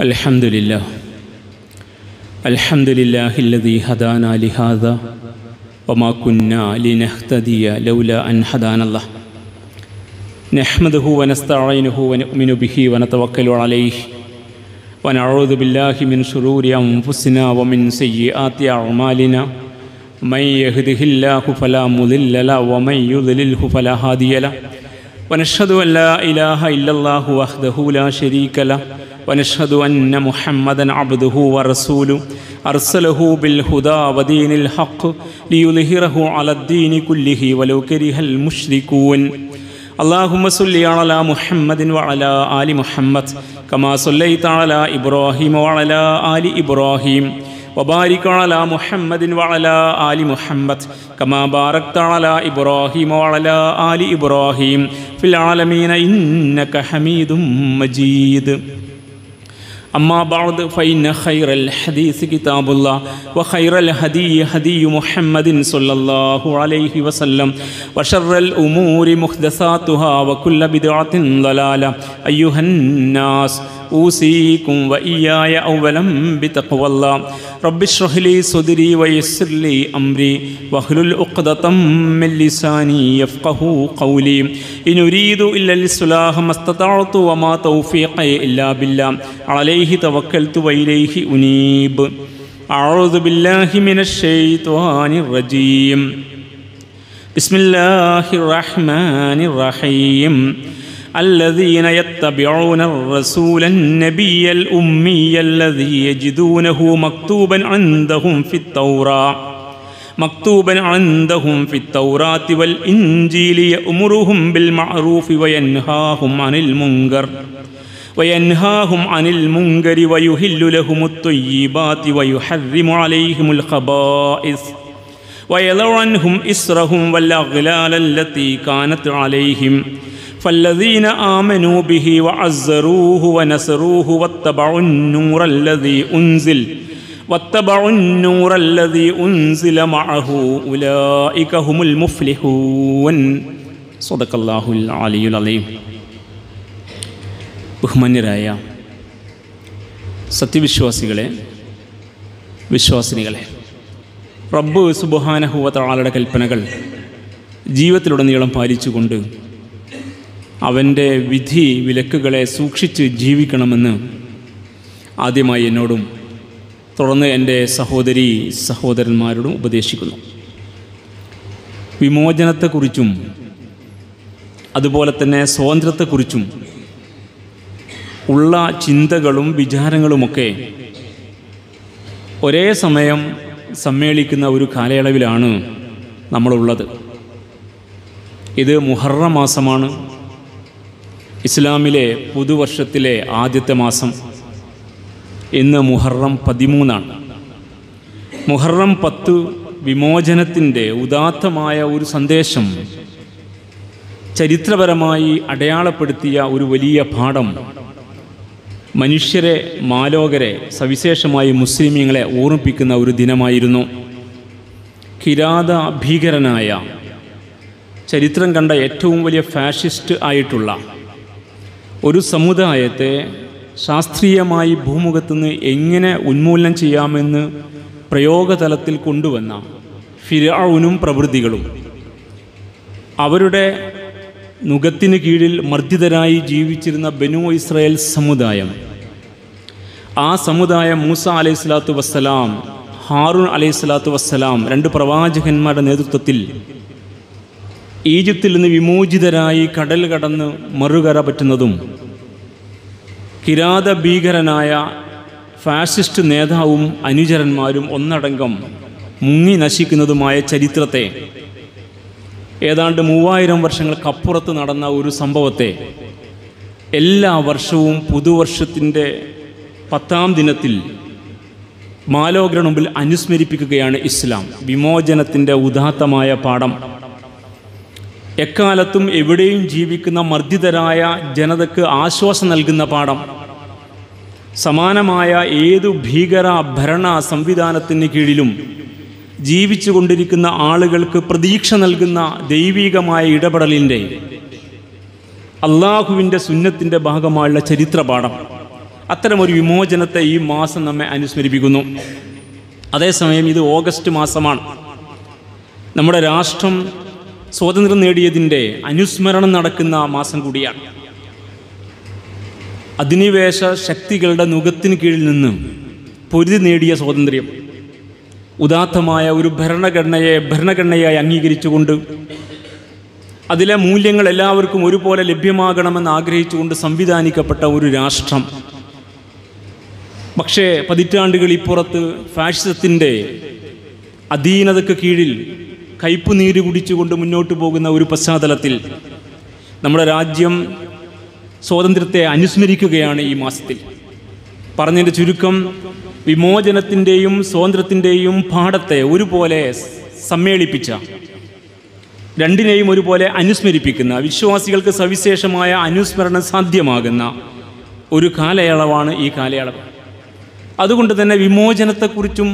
الحمد لله الحمد لله الذي هدانا لهذا وما كنا لنهتدي لولا أن هدانا الله. نحمده ونستعينه ونؤمن به ونتوكل عليه ونعوذ بالله من شرور أنفسنا ومن سيئات أعمالنا. من يهده الله فلا مضل له ومن يضلله فلا هادي له. ونشهد أن لا إله إلا الله وحده لا شريك له ونشهد أن محمدا عبده ورسوله. أرسله بالهدى ودين الحق ليظهره على الدين كله ولو كره المشركون. اللهم صل على محمد وعلى آل محمد كما صليت على إبراهيم وعلى آل إبراهيم. وبارك على محمد وعلى آل محمد كما باركت على إبراهيم وعلى آل إبراهيم. في العالمين إنك حميد مجيد. أما بعد فإن خير الحديث كتاب الله وخير الهدي هدي محمد صلى الله عليه وسلم وشر الأمور محدثاتها وكل بدعة ضلالة. أيها الناس أوصيكم وإياي أولا بتقوى الله. رب اشرح لي صدري ويسر لي أمري. واحلل عقدة من لساني يفقه قولي. إن أريد إلا الإصلاح ما استطعت وما توفيقي إلا بالله. عليه توكلت وإليه أنيب. أعوذ بالله من الشيطان الرجيم. بسم الله الرحمن الرحيم. الذين يتبعون الرسول النبي الأمي الذي يجدونه مكتوبا عندهم في التوراة. مكتوبا عندهم في التوراة والإنجيل يأمرهم بالمعروف وينهاهم عن المنكر. وينهاهم عن المنكر ويهل لهم الطيبات ويحرم عليهم الخبائث. ويضع عنهم إسرهم والأغلال التي كانت عليهم. فالذين آمنوا به وعزروه ونصروه واتبعوا النور الذي أنزل واتبعوا النور الذي أنزل معه أولئك هم المفلحون صدق الله العلي العظيم ബഹുമാന്യരായ സത്യവിശ്വാസികളെ വിശ്വാസിനികളെ റബ്ബ് സുബഹാനഹുവത്താളുടെ കൽപ്പനകൾ ജീവിതത്തിലുടനീളം പാലിച്ചുകൊണ്ട് അവന്റെ വിധി വിലക്കുകളെ സൂക്ഷിച്ച് ജീവിക്കണമെന്ന് ആദ്യമായി എന്നോടും തുടർന്ന് എന്റെ സഹോദരി സഹോദരന്മാരോടും ഉപദേശിക്കുന്നു. വിമോചനത്തെക്കുറിച്ചും അതുപോലെ തന്നെ സ്വാതന്ത്ര്യത്തെക്കുറിച്ചും ഉള്ള ചിന്തകളും വിചാരങ്ങളുമൊക്കെ ഒരേ സമയം സമ്മേളിക്കുന്ന ഒരു കാലയളവിലാണ് നമ്മളുള്ളത്. ഇത് മുഹറ മാസമാണ്. ഇസ്ലാമിലെ പുതുവർഷത്തിലെ ആദ്യത്തെ മാസം ഇന്ന് മുഹറം പതിമൂന്നാണ്. മുഹറം പത്ത് വിമോചനത്തിന്റെ ഉദാത്തമായ ഒരു സന്ദേശം ചരിത്രപരമായി അടയാളപ്പെടുത്തിയ ഒരു വലിയ പാഠം മനുഷ്യരെ മാലോകരെ സവിശേഷമായി മുസ്ലിമീങ്ങളെ ഓർമ്മിപ്പിക്കുന്ന ഒരു ദിനമായിരുന്നു. കിരാത ഭീകരനായ ചരിത്രം കണ്ട ഏറ്റവും വലിയ ഫാഷിസ്റ്റ് ആയിട്ടുള്ള ഒരു സമുദായത്തെ ശാസ്ത്രീയമായി ഭൂമുഖത്തുനിന്ന് എങ്ങനെ ഉന്മൂലനം ചെയ്യാമെന്ന് പ്രയോഗതലത്തിൽ കൊണ്ടുവന്ന ഫിരാവുനും പ്രവൃത്തികളും അവരുടെ നുഖത്തിന് കീഴിൽ മർദ്ദിതരായി ജീവിച്ചിരുന്ന ബനു ഇസ്രായേൽ സമുദായം. ആ സമുദായം മൂസ അലൈഹി സ്വലാത്തു വസ്സലാം ഹാറൂൺ അലൈഹി സ്വലാത്തു വസ്സലാം രണ്ട് പ്രവാചകന്മാരുടെ നേതൃത്വത്തിൽ ഈജിപ്തിൽ നിന്ന് വിമോചിതരായി കടൽ കടന്ന് മറുകര പറ്റുന്നതും കിരാത ഭീകരനായ ഫാസിസ്റ്റ് നേതാവും അനുചരന്മാരും ഒന്നടങ്കം മുങ്ങി നശിക്കുന്നതുമായ ചരിത്രത്തെ ഏതാണ്ട് മൂവായിരം വർഷങ്ങൾക്കപ്പുറത്ത് നടന്ന ഒരു സംഭവത്തെ എല്ലാ വർഷവും പുതുവർഷത്തിന്റെ പത്താം ദിനത്തിൽ മാലോകരുടെ അനുസ്മരിപ്പിക്കുകയാണ് ഇസ്ലാം. വിമോചനത്തിന്റെ ഉദാത്തമായ പാഠം. എക്കാലത്തും എവിടെയും ജീവിക്കുന്ന മർദ്ദിതരായ ജനതയ്ക്ക് ആശ്വാസം നൽകുന്ന പാഠം. സമാനമായ ഏതു ഭീകര ഭരണ സംവിധാനത്തിന് കീഴിലും ജീവിച്ചു കൊണ്ടിരിക്കുന്ന ആളുകൾക്ക് പ്രതീക്ഷ നൽകുന്ന ദൈവീകമായ ഇടപെടലിന്റെ അള്ളാഹുവിന്റെ സുന്നത്തിന്റെ ഭാഗമായുള്ള ചരിത്രപാഠം. അത്തരമൊരു വിമോചനത്തെ ഈ മാസം നമ്മെ അനുസ്മരിപ്പിക്കുന്നു. അതേസമയം ഇത് ഓഗസ്റ്റ് മാസമാണ്. നമ്മുടെ രാഷ്ട്രം സ്വാതന്ത്ര്യം നേടിയതിന്റെ അനുസ്മരണം നടക്കുന്ന മാസം കൂടിയാണ്. അധിനിവേശ ശക്തികളുടെ നുഖത്തിന് കീഴിൽ നിന്ന് പൊരുതി നേടിയ സ്വാതന്ത്ര്യം. ഉദാത്തമായ ഒരു ഭരണഘടനയെ ഭരണഘടനയായി അംഗീകരിച്ചുകൊണ്ട് അതിലെ മൂല്യങ്ങൾ എല്ലാവർക്കും ഒരുപോലെ ലഭ്യമാകണമെന്ന് ആഗ്രഹിച്ചുകൊണ്ട് സംവിധാനിക്കപ്പെട്ട ഒരു രാഷ്ട്രം. പക്ഷേ പതിറ്റാണ്ടുകൾ ഇപ്പുറത്ത് ഫാഷിസത്തിന്റെ അധീനതയ്ക്ക് കീഴിൽ കയ്പ് നീര് കുടിച്ചുകൊണ്ട് മുന്നോട്ട് പോകുന്ന ഒരു പശ്ചാത്തലത്തിൽ നമ്മുടെ രാജ്യം സ്വാതന്ത്ര്യത്തെ അനുസ്മരിക്കുകയാണ് ഈ മാസത്തിൽ. പറഞ്ഞതിന്റെ ചുരുക്കം വിമോചനത്തിന്റെയും സ്വാതന്ത്ര്യത്തിന്റെയും പാഠത്തെ ഒരുപോലെ സമ്മേളിപ്പിച്ച രണ്ടിനെയും ഒരുപോലെ അനുസ്മരിപ്പിക്കുന്ന വിശ്വാസികൾക്ക് സവിശേഷമായ അനുസ്മരണം സാധ്യമാകുന്ന ഒരു കാലയളവാണ് ഈ കാലയളവ്. അതുകൊണ്ട് തന്നെ വിമോചനത്തെക്കുറിച്ചും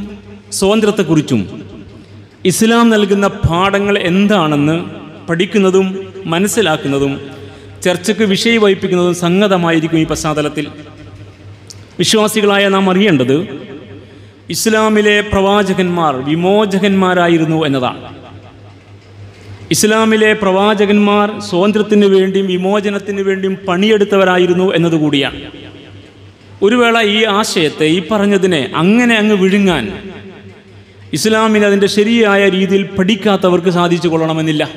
സ്വാതന്ത്ര്യത്തെക്കുറിച്ചും ഇസ്ലാം നൽകുന്ന പാഠങ്ങൾ എന്താണെന്ന് പഠിക്കുന്നതും മനസ്സിലാക്കുന്നതും ചർച്ചയ്ക്ക് വിഷയവഹിപ്പിക്കുന്നതും സംഗതമായിരിക്കും ഈ പശ്ചാത്തലത്തിൽ. വിശ്വാസികളായ നാം അറിയേണ്ടത് ഇസ്ലാമിലെ പ്രവാചകന്മാർ വിമോചകന്മാരായിരുന്നു എന്നതാണ്. ഇസ്ലാമിലെ പ്രവാചകന്മാർ സ്വാതന്ത്ര്യത്തിന് വേണ്ടിയും വിമോചനത്തിന് വേണ്ടിയും പണിയെടുത്തവരായിരുന്നു എന്നതുകൂടിയാണ് ഒരു വേള ഈ ആശയത്തെ ഈ പറഞ്ഞതിനെ അങ്ങനെ അങ്ങ് വിഴുങ്ങാൻ ഇസ്ലാമിന് അതിന്റെ ശരിയായ രീതിയിൽ പഠിക്കാത്തവർക്ക് സാധിച്ചു കൊള്ളണമെന്നില്ല.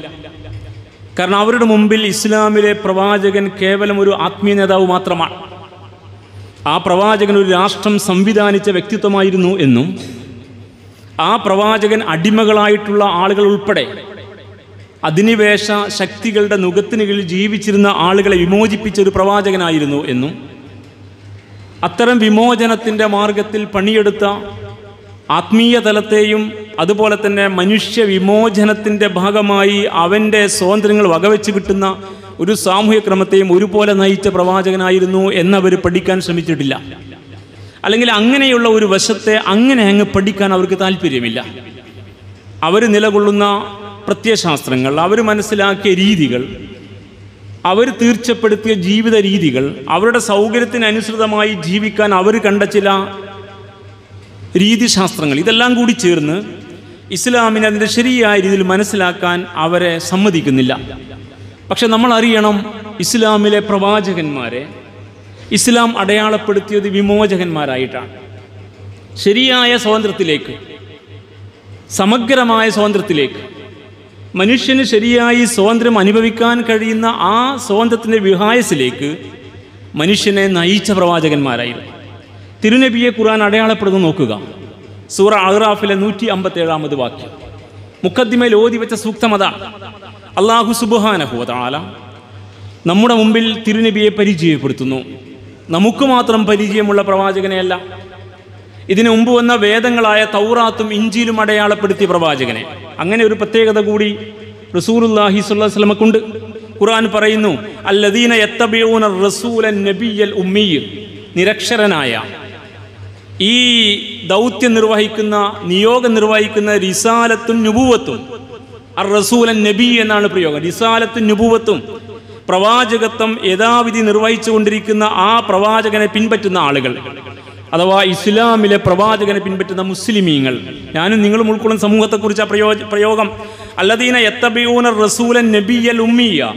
കാരണം അവരുടെ മുമ്പിൽ ഇസ്ലാമിലെ പ്രവാചകൻ കേവലം ഒരു ആത്മീയ നേതാവ് മാത്രമാണ്. ആ പ്രവാചകൻ ഒരു രാഷ്ട്രം സംവിധാനിച്ച വ്യക്തിത്വമായിരുന്നു എന്നും ആ പ്രവാചകൻ അടിമകളായിട്ടുള്ള ആളുകൾ ഉൾപ്പെടെ അധിനിവേശ ശക്തികളുടെ നുഖത്തിന് കീഴിൽ ജീവിച്ചിരുന്ന ആളുകളെ വിമോചിപ്പിച്ച ഒരു പ്രവാചകനായിരുന്നു എന്നും അത്തരം വിമോചനത്തിന്റെ മാർഗത്തിൽ പണിയെടുത്ത ആത്മീയ തലത്തെയും അതുപോലെ തന്നെ മനുഷ്യ വിമോചനത്തിന്റെ ഭാഗമായി അവന്റെ സ്വാതന്ത്ര്യങ്ങൾ വകവെച്ച് കിട്ടുന്ന ഒരു സാമൂഹ്യ ക്രമത്തെയും ഒരുപോലെ നയിച്ച പ്രവാചകനായിരുന്നു എന്നവർ പഠിക്കാൻ ശ്രമിച്ചിട്ടില്ല. അല്ലെങ്കിൽ അങ്ങനെയുള്ള ഒരു വശത്തെ അങ്ങനെ അങ്ങ് പഠിക്കാൻ അവർക്ക് താല്പര്യമില്ല. അവർ നിലകൊള്ളുന്ന പ്രത്യയശാസ്ത്രങ്ങൾ അവർ മനസ്സിലാക്കിയ രീതികൾ അവർ തീർച്ചപ്പെടുത്തിയ ജീവിത രീതികൾ അവരുടെ സൗകര്യത്തിനനുസൃതമായി ജീവിക്കാൻ അവർ കണ്ട ചില രീതിശാസ്ത്രങ്ങൾ ഇതെല്ലാം കൂടി ചേർന്ന് ഇസ്ലാമിനെ അതിന്റെ ശരിയായ രീതിയിൽ മനസ്സിലാക്കാൻ അവരെ സമ്മതിക്കുന്നില്ല. പക്ഷെ നമ്മൾ അറിയണം ഇസ്ലാമിലെ പ്രവാചകന്മാരെ ഇസ്ലാം അടയാളപ്പെടുത്തിയത് വിമോചകന്മാരായിട്ടാണ്. ശരിയായ സ്വാതന്ത്ര്യത്തിലേക്ക് സമഗ്രമായ സ്വാതന്ത്ര്യത്തിലേക്ക് മനുഷ്യന് ശരിയായി സ്വാതന്ത്ര്യം അനുഭവിക്കാൻ കഴിയുന്ന ആ സ്വാതന്ത്ര്യത്തിന്റെ വിഹായസിലേക്ക് മനുഷ്യനെ നയിച്ച പ്രവാചകന്മാരായിരുന്നു. തിരുനബിയെ ഖുർആൻ അടയാളപ്പെടുന്നു നോക്കുക. സൂറ അഹ്റാഫിലെ നൂറ്റി അമ്പത്തി ഏഴാമത് വാക്യം. മുഖദ്ദിമയിൽ ഓതി വെച്ച സൂക്തമത അള്ളാഹു സുബുഹാനഹുവതാല നമ്മുടെ മുമ്പിൽ തിരുനബിയെ പരിചയപ്പെടുത്തുന്നു. നമുക്ക് മാത്രം പരിചയമുള്ള പ്രവാചകനെയല്ല ഇതിനു മുമ്പ് വന്ന വേദങ്ങളായ തൗറാത്തും ഇഞ്ചിയിലും അടയാളപ്പെടുത്തിയ പ്രവാചകനെ. അങ്ങനെ ഒരു പ്രത്യേകത കൂടി റസൂലുല്ലാഹി സ്വല്ലമക്കുണ്ട് ഖുർആൻ പറയുന്നു അല്ലദീന യത്തബിഊന റസൂലൻ നബിയൽ ഉമ്മിയ് നിരക്ഷരനായ ഈ ദൗത്യം നിർവഹിക്കുന്ന നിയോഗം നിർവഹിക്കുന്ന റിസാലത്തും നുപൂവത്തും അർ റസൂലൻ നബി എന്നാണ് പ്രയോഗം. റിസാലത്തും നുപൂവത്തും പ്രവാചകത്വം യഥാവിധി നിർവഹിച്ചുകൊണ്ടിരിക്കുന്ന ആ പ്രവാചകനെ പിൻപറ്റുന്ന ആളുകൾ അഥവാ ഇസ്ലാമിലെ പ്രവാചകനെ പിൻപറ്റുന്ന മുസ്ലിമീങ്ങൾ. ഞാനും നിങ്ങളും ഉൾക്കൊള്ളുന്ന സമൂഹത്തെക്കുറിച്ച് ആ പ്രയോ പ്രയോഗം. അല്ലദീന എത്തബിയൂന റസൂലൻ നബിയൽ ഉമ്മിയ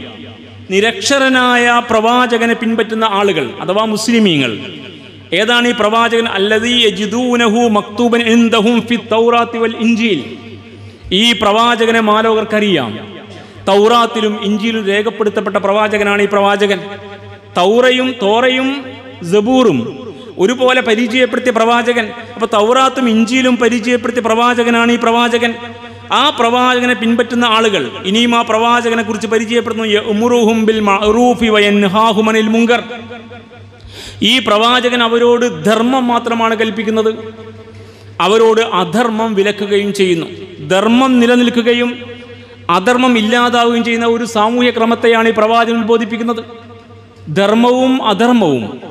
നിരക്ഷരനായ പ്രവാചകനെ പിൻപറ്റുന്ന ആളുകൾ അഥവാ മുസ്ലിമീങ്ങൾ. ഏതാണ് ഈ പ്രവാചകൻ? യജിദൂനഹു മക്തൂബൻ വൽ ഇഞ്ചീൽ ഈ പ്രവാചകനെ മാലോകർക്കറിയാം. തൗറാത്തിലും ഇഞ്ചിയിലും രേഖപ്പെടുത്തപ്പെട്ട പ്രവാചകനാണ് ഈ പ്രവാചകൻ. തൗറയും തോറയും ജബൂറും ഒരുപോലെ പരിചയപ്പെടുത്തിയ പ്രവാചകൻ. അപ്പൊ തൗറാത്തും ഇഞ്ചിയിലും പരിചയപ്പെടുത്തിയ പ്രവാചകനാണ് ഈ പ്രവാചകൻ. ആ പ്രവാചകനെ പിൻപറ്റുന്ന ആളുകൾ ഇനിയും ആ പ്രവാചകനെ കുറിച്ച് പരിചയപ്പെടുന്നു. മുങ്കർ. ഈ പ്രവാചകൻ അവരോട് ധർമ്മം മാത്രമാണ് കൽപ്പിക്കുന്നത്. അവരോട് അധർമ്മം വിലക്കുകയും ചെയ്യുന്നു. ധർമ്മം നിലനിൽക്കുകയും അധർമ്മം ഇല്ലാതാവുകയും ചെയ്യുന്ന ഒരു സാമൂഹ്യ ക്രമത്തെയാണ് ഈ പ്രവാചകൻ ഉത്ബോധിപ്പിക്കുന്നത്. ധർമ്മവും അധർമ്മവും.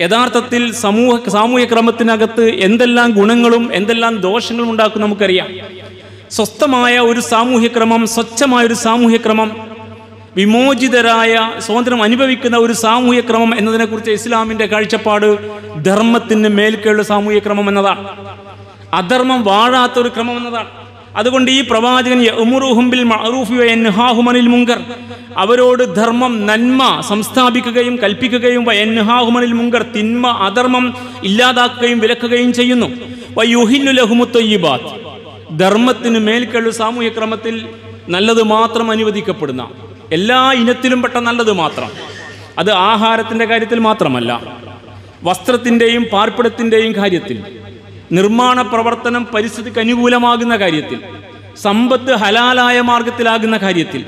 യഥാർത്ഥത്തിൽ സമൂഹ സാമൂഹ്യ ക്രമത്തിനകത്ത് എന്തെല്ലാം ഗുണങ്ങളും എന്തെല്ലാം ദോഷങ്ങളും ഉണ്ടാക്കും നമുക്കറിയാം. സ്വസ്ഥമായ ഒരു സാമൂഹ്യക്രമം സ്വച്ഛമായ ഒരു സാമൂഹ്യക്രമം വിമോചിതരായ സ്വാതന്ത്ര്യം അനുഭവിക്കുന്ന ഒരു സാമൂഹ്യ ക്രമം എന്നതിനെക്കുറിച്ച് ഇസ്ലാമിന്റെ കാഴ്ചപ്പാട് ധർമ്മത്തിന് മേൽക്കെയുള്ള സാമൂഹ്യ ക്രമം എന്നതാണ്. അധർമ്മം വാഴാത്ത ഒരു ക്രമം എന്നതാണ്. അതുകൊണ്ട് ഈ പ്രവാചകൻ മഅറൂഫി മുങ്കർ അവരോട് ധർമ്മം നന്മ സംസ്ഥാപിക്കുകയും കൽപ്പിക്കുകയും വയൻഹാഹും അനിൽ മുങ്കർ തിന്മ അധർമ്മം ഇല്ലാതാക്കുകയും വിലക്കുകയും ചെയ്യുന്നു. ധർമ്മത്തിന് മേൽക്കുള്ള സാമൂഹ്യ ക്രമത്തിൽ നല്ലത് മാത്രം അനുവദിക്കപ്പെടുന്ന എല്ലാ ഇനത്തിലും പെട്ട നല്ലത് മാത്രം. അത് ആഹാരത്തിന്റെ കാര്യത്തിൽ മാത്രമല്ല വസ്ത്രത്തിന്റെയും പാർപ്പിടത്തിന്റെയും കാര്യത്തിൽ നിർമ്മാണ പ്രവർത്തനം പരിസ്ഥിതിക്ക് അനുകൂലമാകുന്ന കാര്യത്തിൽ സമ്പത്ത് ഹലാലായ മാർഗത്തിലാകുന്ന കാര്യത്തിൽ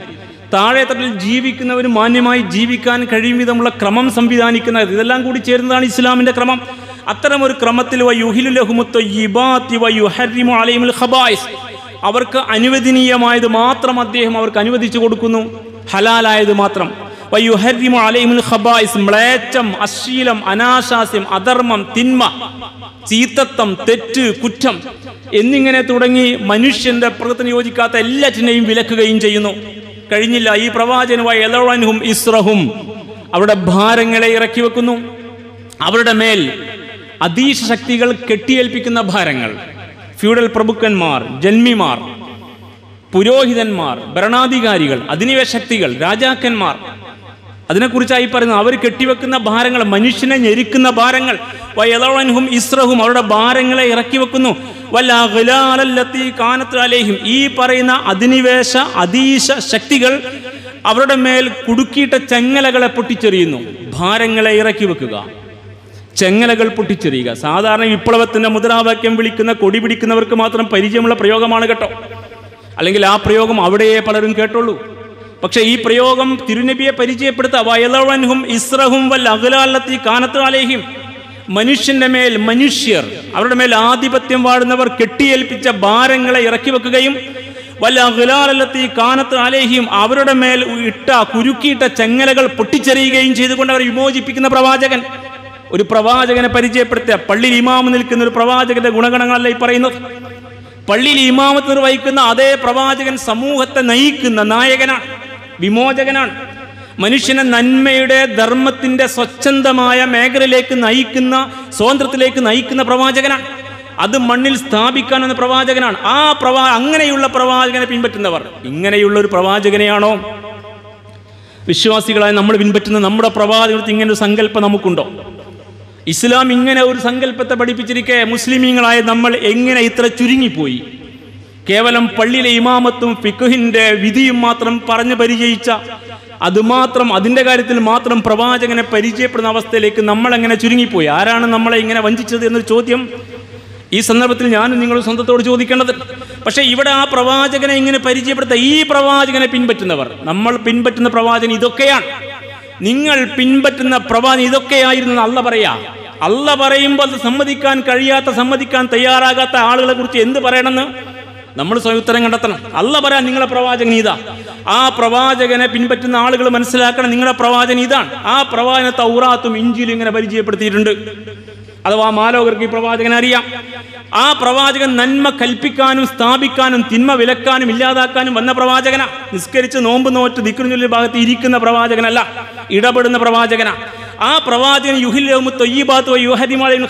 താഴെത്തട്ടിൽ ജീവിക്കുന്നവന് മാന്യമായി ജീവിക്കാൻ കഴിയും വിധമുള്ള ക്രമം സംവിധാനിക്കുന്ന ഇതെല്ലാം കൂടി ചേരുന്നതാണ് ഇസ്ലാമിന്റെ ക്രമം. അത്തരമൊരു ക്രമത്തിൽ അവർക്ക് അനുവദനീയമായത് മാത്രം അദ്ദേഹം അവർക്ക് അനുവദിച്ചു കൊടുക്കുന്നു. ഹലാലായത് മാത്രം. വയുഹരിമു അലൈമുൽ അശ്ലീലം അനാശാസ്യം അധർമ്മം തിന്മ ചീത്തത്വം തെറ്റ് കുറ്റം എന്നിങ്ങനെ തുടങ്ങി മനുഷ്യന്റെ പ്രകൃതി യോജിക്കാത്ത എല്ലാറ്റിനെയും വിലക്കുകയും ചെയ്യുന്നു. കഴിഞ്ഞില്ല ഈ പ്രവാചനുമായി എലവൻഹും ഇസ്രഹും അവരുടെ ഭാരങ്ങളെ ഇറക്കി വെക്കുന്നു. അവരുടെ മേൽ അതീശ ശക്തികൾ കെട്ടിയേൽപ്പിക്കുന്ന ഭാരങ്ങൾ. ഫ്യൂഡൽ പ്രഭുക്കന്മാർ ജന്മിമാർ പുരോഹിതന്മാർ ഭരണാധികാരികൾ അധിനിവേശ ശക്തികൾ രാജാക്കന്മാർ. അതിനെക്കുറിച്ചായി പറയുന്നത് അവർ കെട്ടിവെക്കുന്ന ഭാരങ്ങൾ മനുഷ്യനെ ഞെരിക്കുന്ന ഭാരങ്ങൾ. വയലവൻഹും ഇസ്രഹും അവരുടെ ഭാരങ്ങളെ ഇറക്കി വെക്കുന്നു. വല്ല അഖിലാലല്ലത്തി കാനത്ത് അലേഹിം. ഈ പറയുന്ന അധിനിവേശ അതീശ ശക്തികൾ അവരുടെ മേൽ കുടുക്കിയിട്ട ചെങ്ങലകളെ പൊട്ടിച്ചെറിയുന്നു. ഭാരങ്ങളെ ഇറക്കി വെക്കുക. ചെങ്ങലകൾ പൊട്ടിച്ചെറിയുക. സാധാരണ വിപ്ലവത്തിന്റെ മുദ്രാവാക്യം വിളിക്കുന്ന കൊടി പിടിക്കുന്നവർക്ക് മാത്രം പരിചയമുള്ള പ്രയോഗമാണ് കേട്ടോ. അല്ലെങ്കിൽ ആ പ്രയോഗം അവിടെയേ പലരും കേട്ടുള്ളൂ. പക്ഷേ ഈ പ്രയോഗം തിരുനബിയെ പരിചയപ്പെടുത്ത. വയലവൻഹും ഇസ്രഹും വൽ അഖലാലത്തി കാനത്ത് അലേഹിം. മനുഷ്യന്റെ മേൽ മനുഷ്യർ അവരുടെ മേൽ ആധിപത്യം വാഴുന്നവർ കെട്ടിയേൽപ്പിച്ച ഭാരങ്ങളെ ഇറക്കി വെക്കുകയും വല്ല അഖിലാലത്തി കാനത്ത് അലേഹിയും അവരുടെ മേൽ ഇട്ട കുരുക്കിയിട്ട ചെങ്ങലകൾ പൊട്ടിച്ചെറിയുകയും ചെയ്തുകൊണ്ട് അവർ വിമോചിപ്പിക്കുന്ന പ്രവാചകൻ. ഒരു പ്രവാചകനെ പരിചയപ്പെടുത്തിയ പള്ളിയിൽ ഇമാമ് നിൽക്കുന്ന ഒരു പ്രവാചകന്റെ ഗുണഗണങ്ങളല്ല ഈ പറയുന്നത്. പള്ളിയിൽ ഇമാമത്ത് നിർവഹിക്കുന്ന അതേ പ്രവാചകൻ സമൂഹത്തെ നയിക്കുന്ന നായകനാണ് വിമോചകനാണ്. മനുഷ്യനെ നന്മയുടെ ധർമ്മത്തിന്റെ സ്വച്ഛന്തമായ മേഖലയിലേക്ക് നയിക്കുന്ന സ്വാതന്ത്ര്യത്തിലേക്ക് നയിക്കുന്ന പ്രവാചകനാണ്. അത് മണ്ണിൽ സ്ഥാപിക്കാൻ സ്ഥാപിക്കാനെന്ന പ്രവാചകനാണ്. ആ പ്രവാ അങ്ങനെയുള്ള പ്രവാചകനെ പിൻപറ്റുന്നവർ. ഇങ്ങനെയുള്ള ഒരു പ്രവാചകനെയാണോ? വിശ്വാസികളായി നമ്മൾ പിൻപറ്റുന്ന നമ്മുടെ പ്രവാചകത്തിൽ ഇങ്ങനെ ഒരു സങ്കല്പം നമുക്കുണ്ടോ? ഇസ്ലാം ഇങ്ങനെ ഒരു സങ്കല്പത്തെ പഠിപ്പിച്ചിരിക്കെ മുസ്ലിമീങ്ങളായ നമ്മൾ എങ്ങനെ ഇത്ര ചുരുങ്ങിപ്പോയി? കേവലം പള്ളിയിലെ ഇമാമത്തും ഫിക്കുഹിന്റെ വിധിയും മാത്രം പറഞ്ഞു പരിചയിച്ച അതുമാത്രം അതിന്റെ കാര്യത്തിൽ മാത്രം പ്രവാചകനെ പരിചയപ്പെടുന്ന അവസ്ഥയിലേക്ക് നമ്മൾ എങ്ങനെ ചുരുങ്ങിപ്പോയി? ആരാണ് നമ്മളെ ഇങ്ങനെ വഞ്ചിച്ചത് എന്നൊരു ചോദ്യം ഈ സന്ദർഭത്തിൽ ഞാനും നിങ്ങൾ സ്വന്തത്തോട് ചോദിക്കേണ്ടത്. പക്ഷേ ഇവിടെ ആ പ്രവാചകനെ ഇങ്ങനെ പരിചയപ്പെടുത്ത ഈ പ്രവാചകനെ പിൻപറ്റുന്നവർ നമ്മൾ പിൻപറ്റുന്ന പ്രവാചകൻ ഇതൊക്കെയാണ്. നിങ്ങൾ പിൻപറ്റുന്ന പ്രവാചകൻ ഇതൊക്കെയായിരുന്നു അല്ല പറയാ. അല്ല പറയുമ്പോൾ അത് സമ്മതിക്കാൻ കഴിയാത്ത സമ്മതിക്കാൻ തയ്യാറാകാത്ത ആളുകളെ കുറിച്ച് എന്ത് പറയണമെന്ന് നമ്മൾ സ്വയം ഉത്തരം കണ്ടെത്തണം. അല്ല പറയാൻ നിങ്ങളെ പ്രവാചകൻ ഇതാ. ആ പ്രവാചകനെ പിൻപറ്റുന്ന ആളുകൾ മനസ്സിലാക്കണം നിങ്ങളുടെ പ്രവാചകൻ ഇതാണ്. ആ പ്രവാചന തൗറാത്തും ഇഞ്ചിലും ഇങ്ങനെ പരിചയപ്പെടുത്തിയിട്ടുണ്ട്. അഥവാ മാലോകർക്ക് ഈ പ്രവാചകനെ അറിയാം. ആ പ്രവാചകൻ നന്മ കൽപ്പിക്കാനും സ്ഥാപിക്കാനും തിന്മ വിലക്കാനും ഇല്ലാതാക്കാനും വന്ന പ്രവാചകന. നിസ്കരിച്ച് നോമ്പ് നോറ്റ് ദിക്കുഞ്ഞൊല്ലി ഭാഗത്ത് ഇരിക്കുന്ന പ്രവാചകനല്ല ഇടപെടുന്ന പ്രവാചകന. ആ പ്രവാചകൻ യുഹിൽ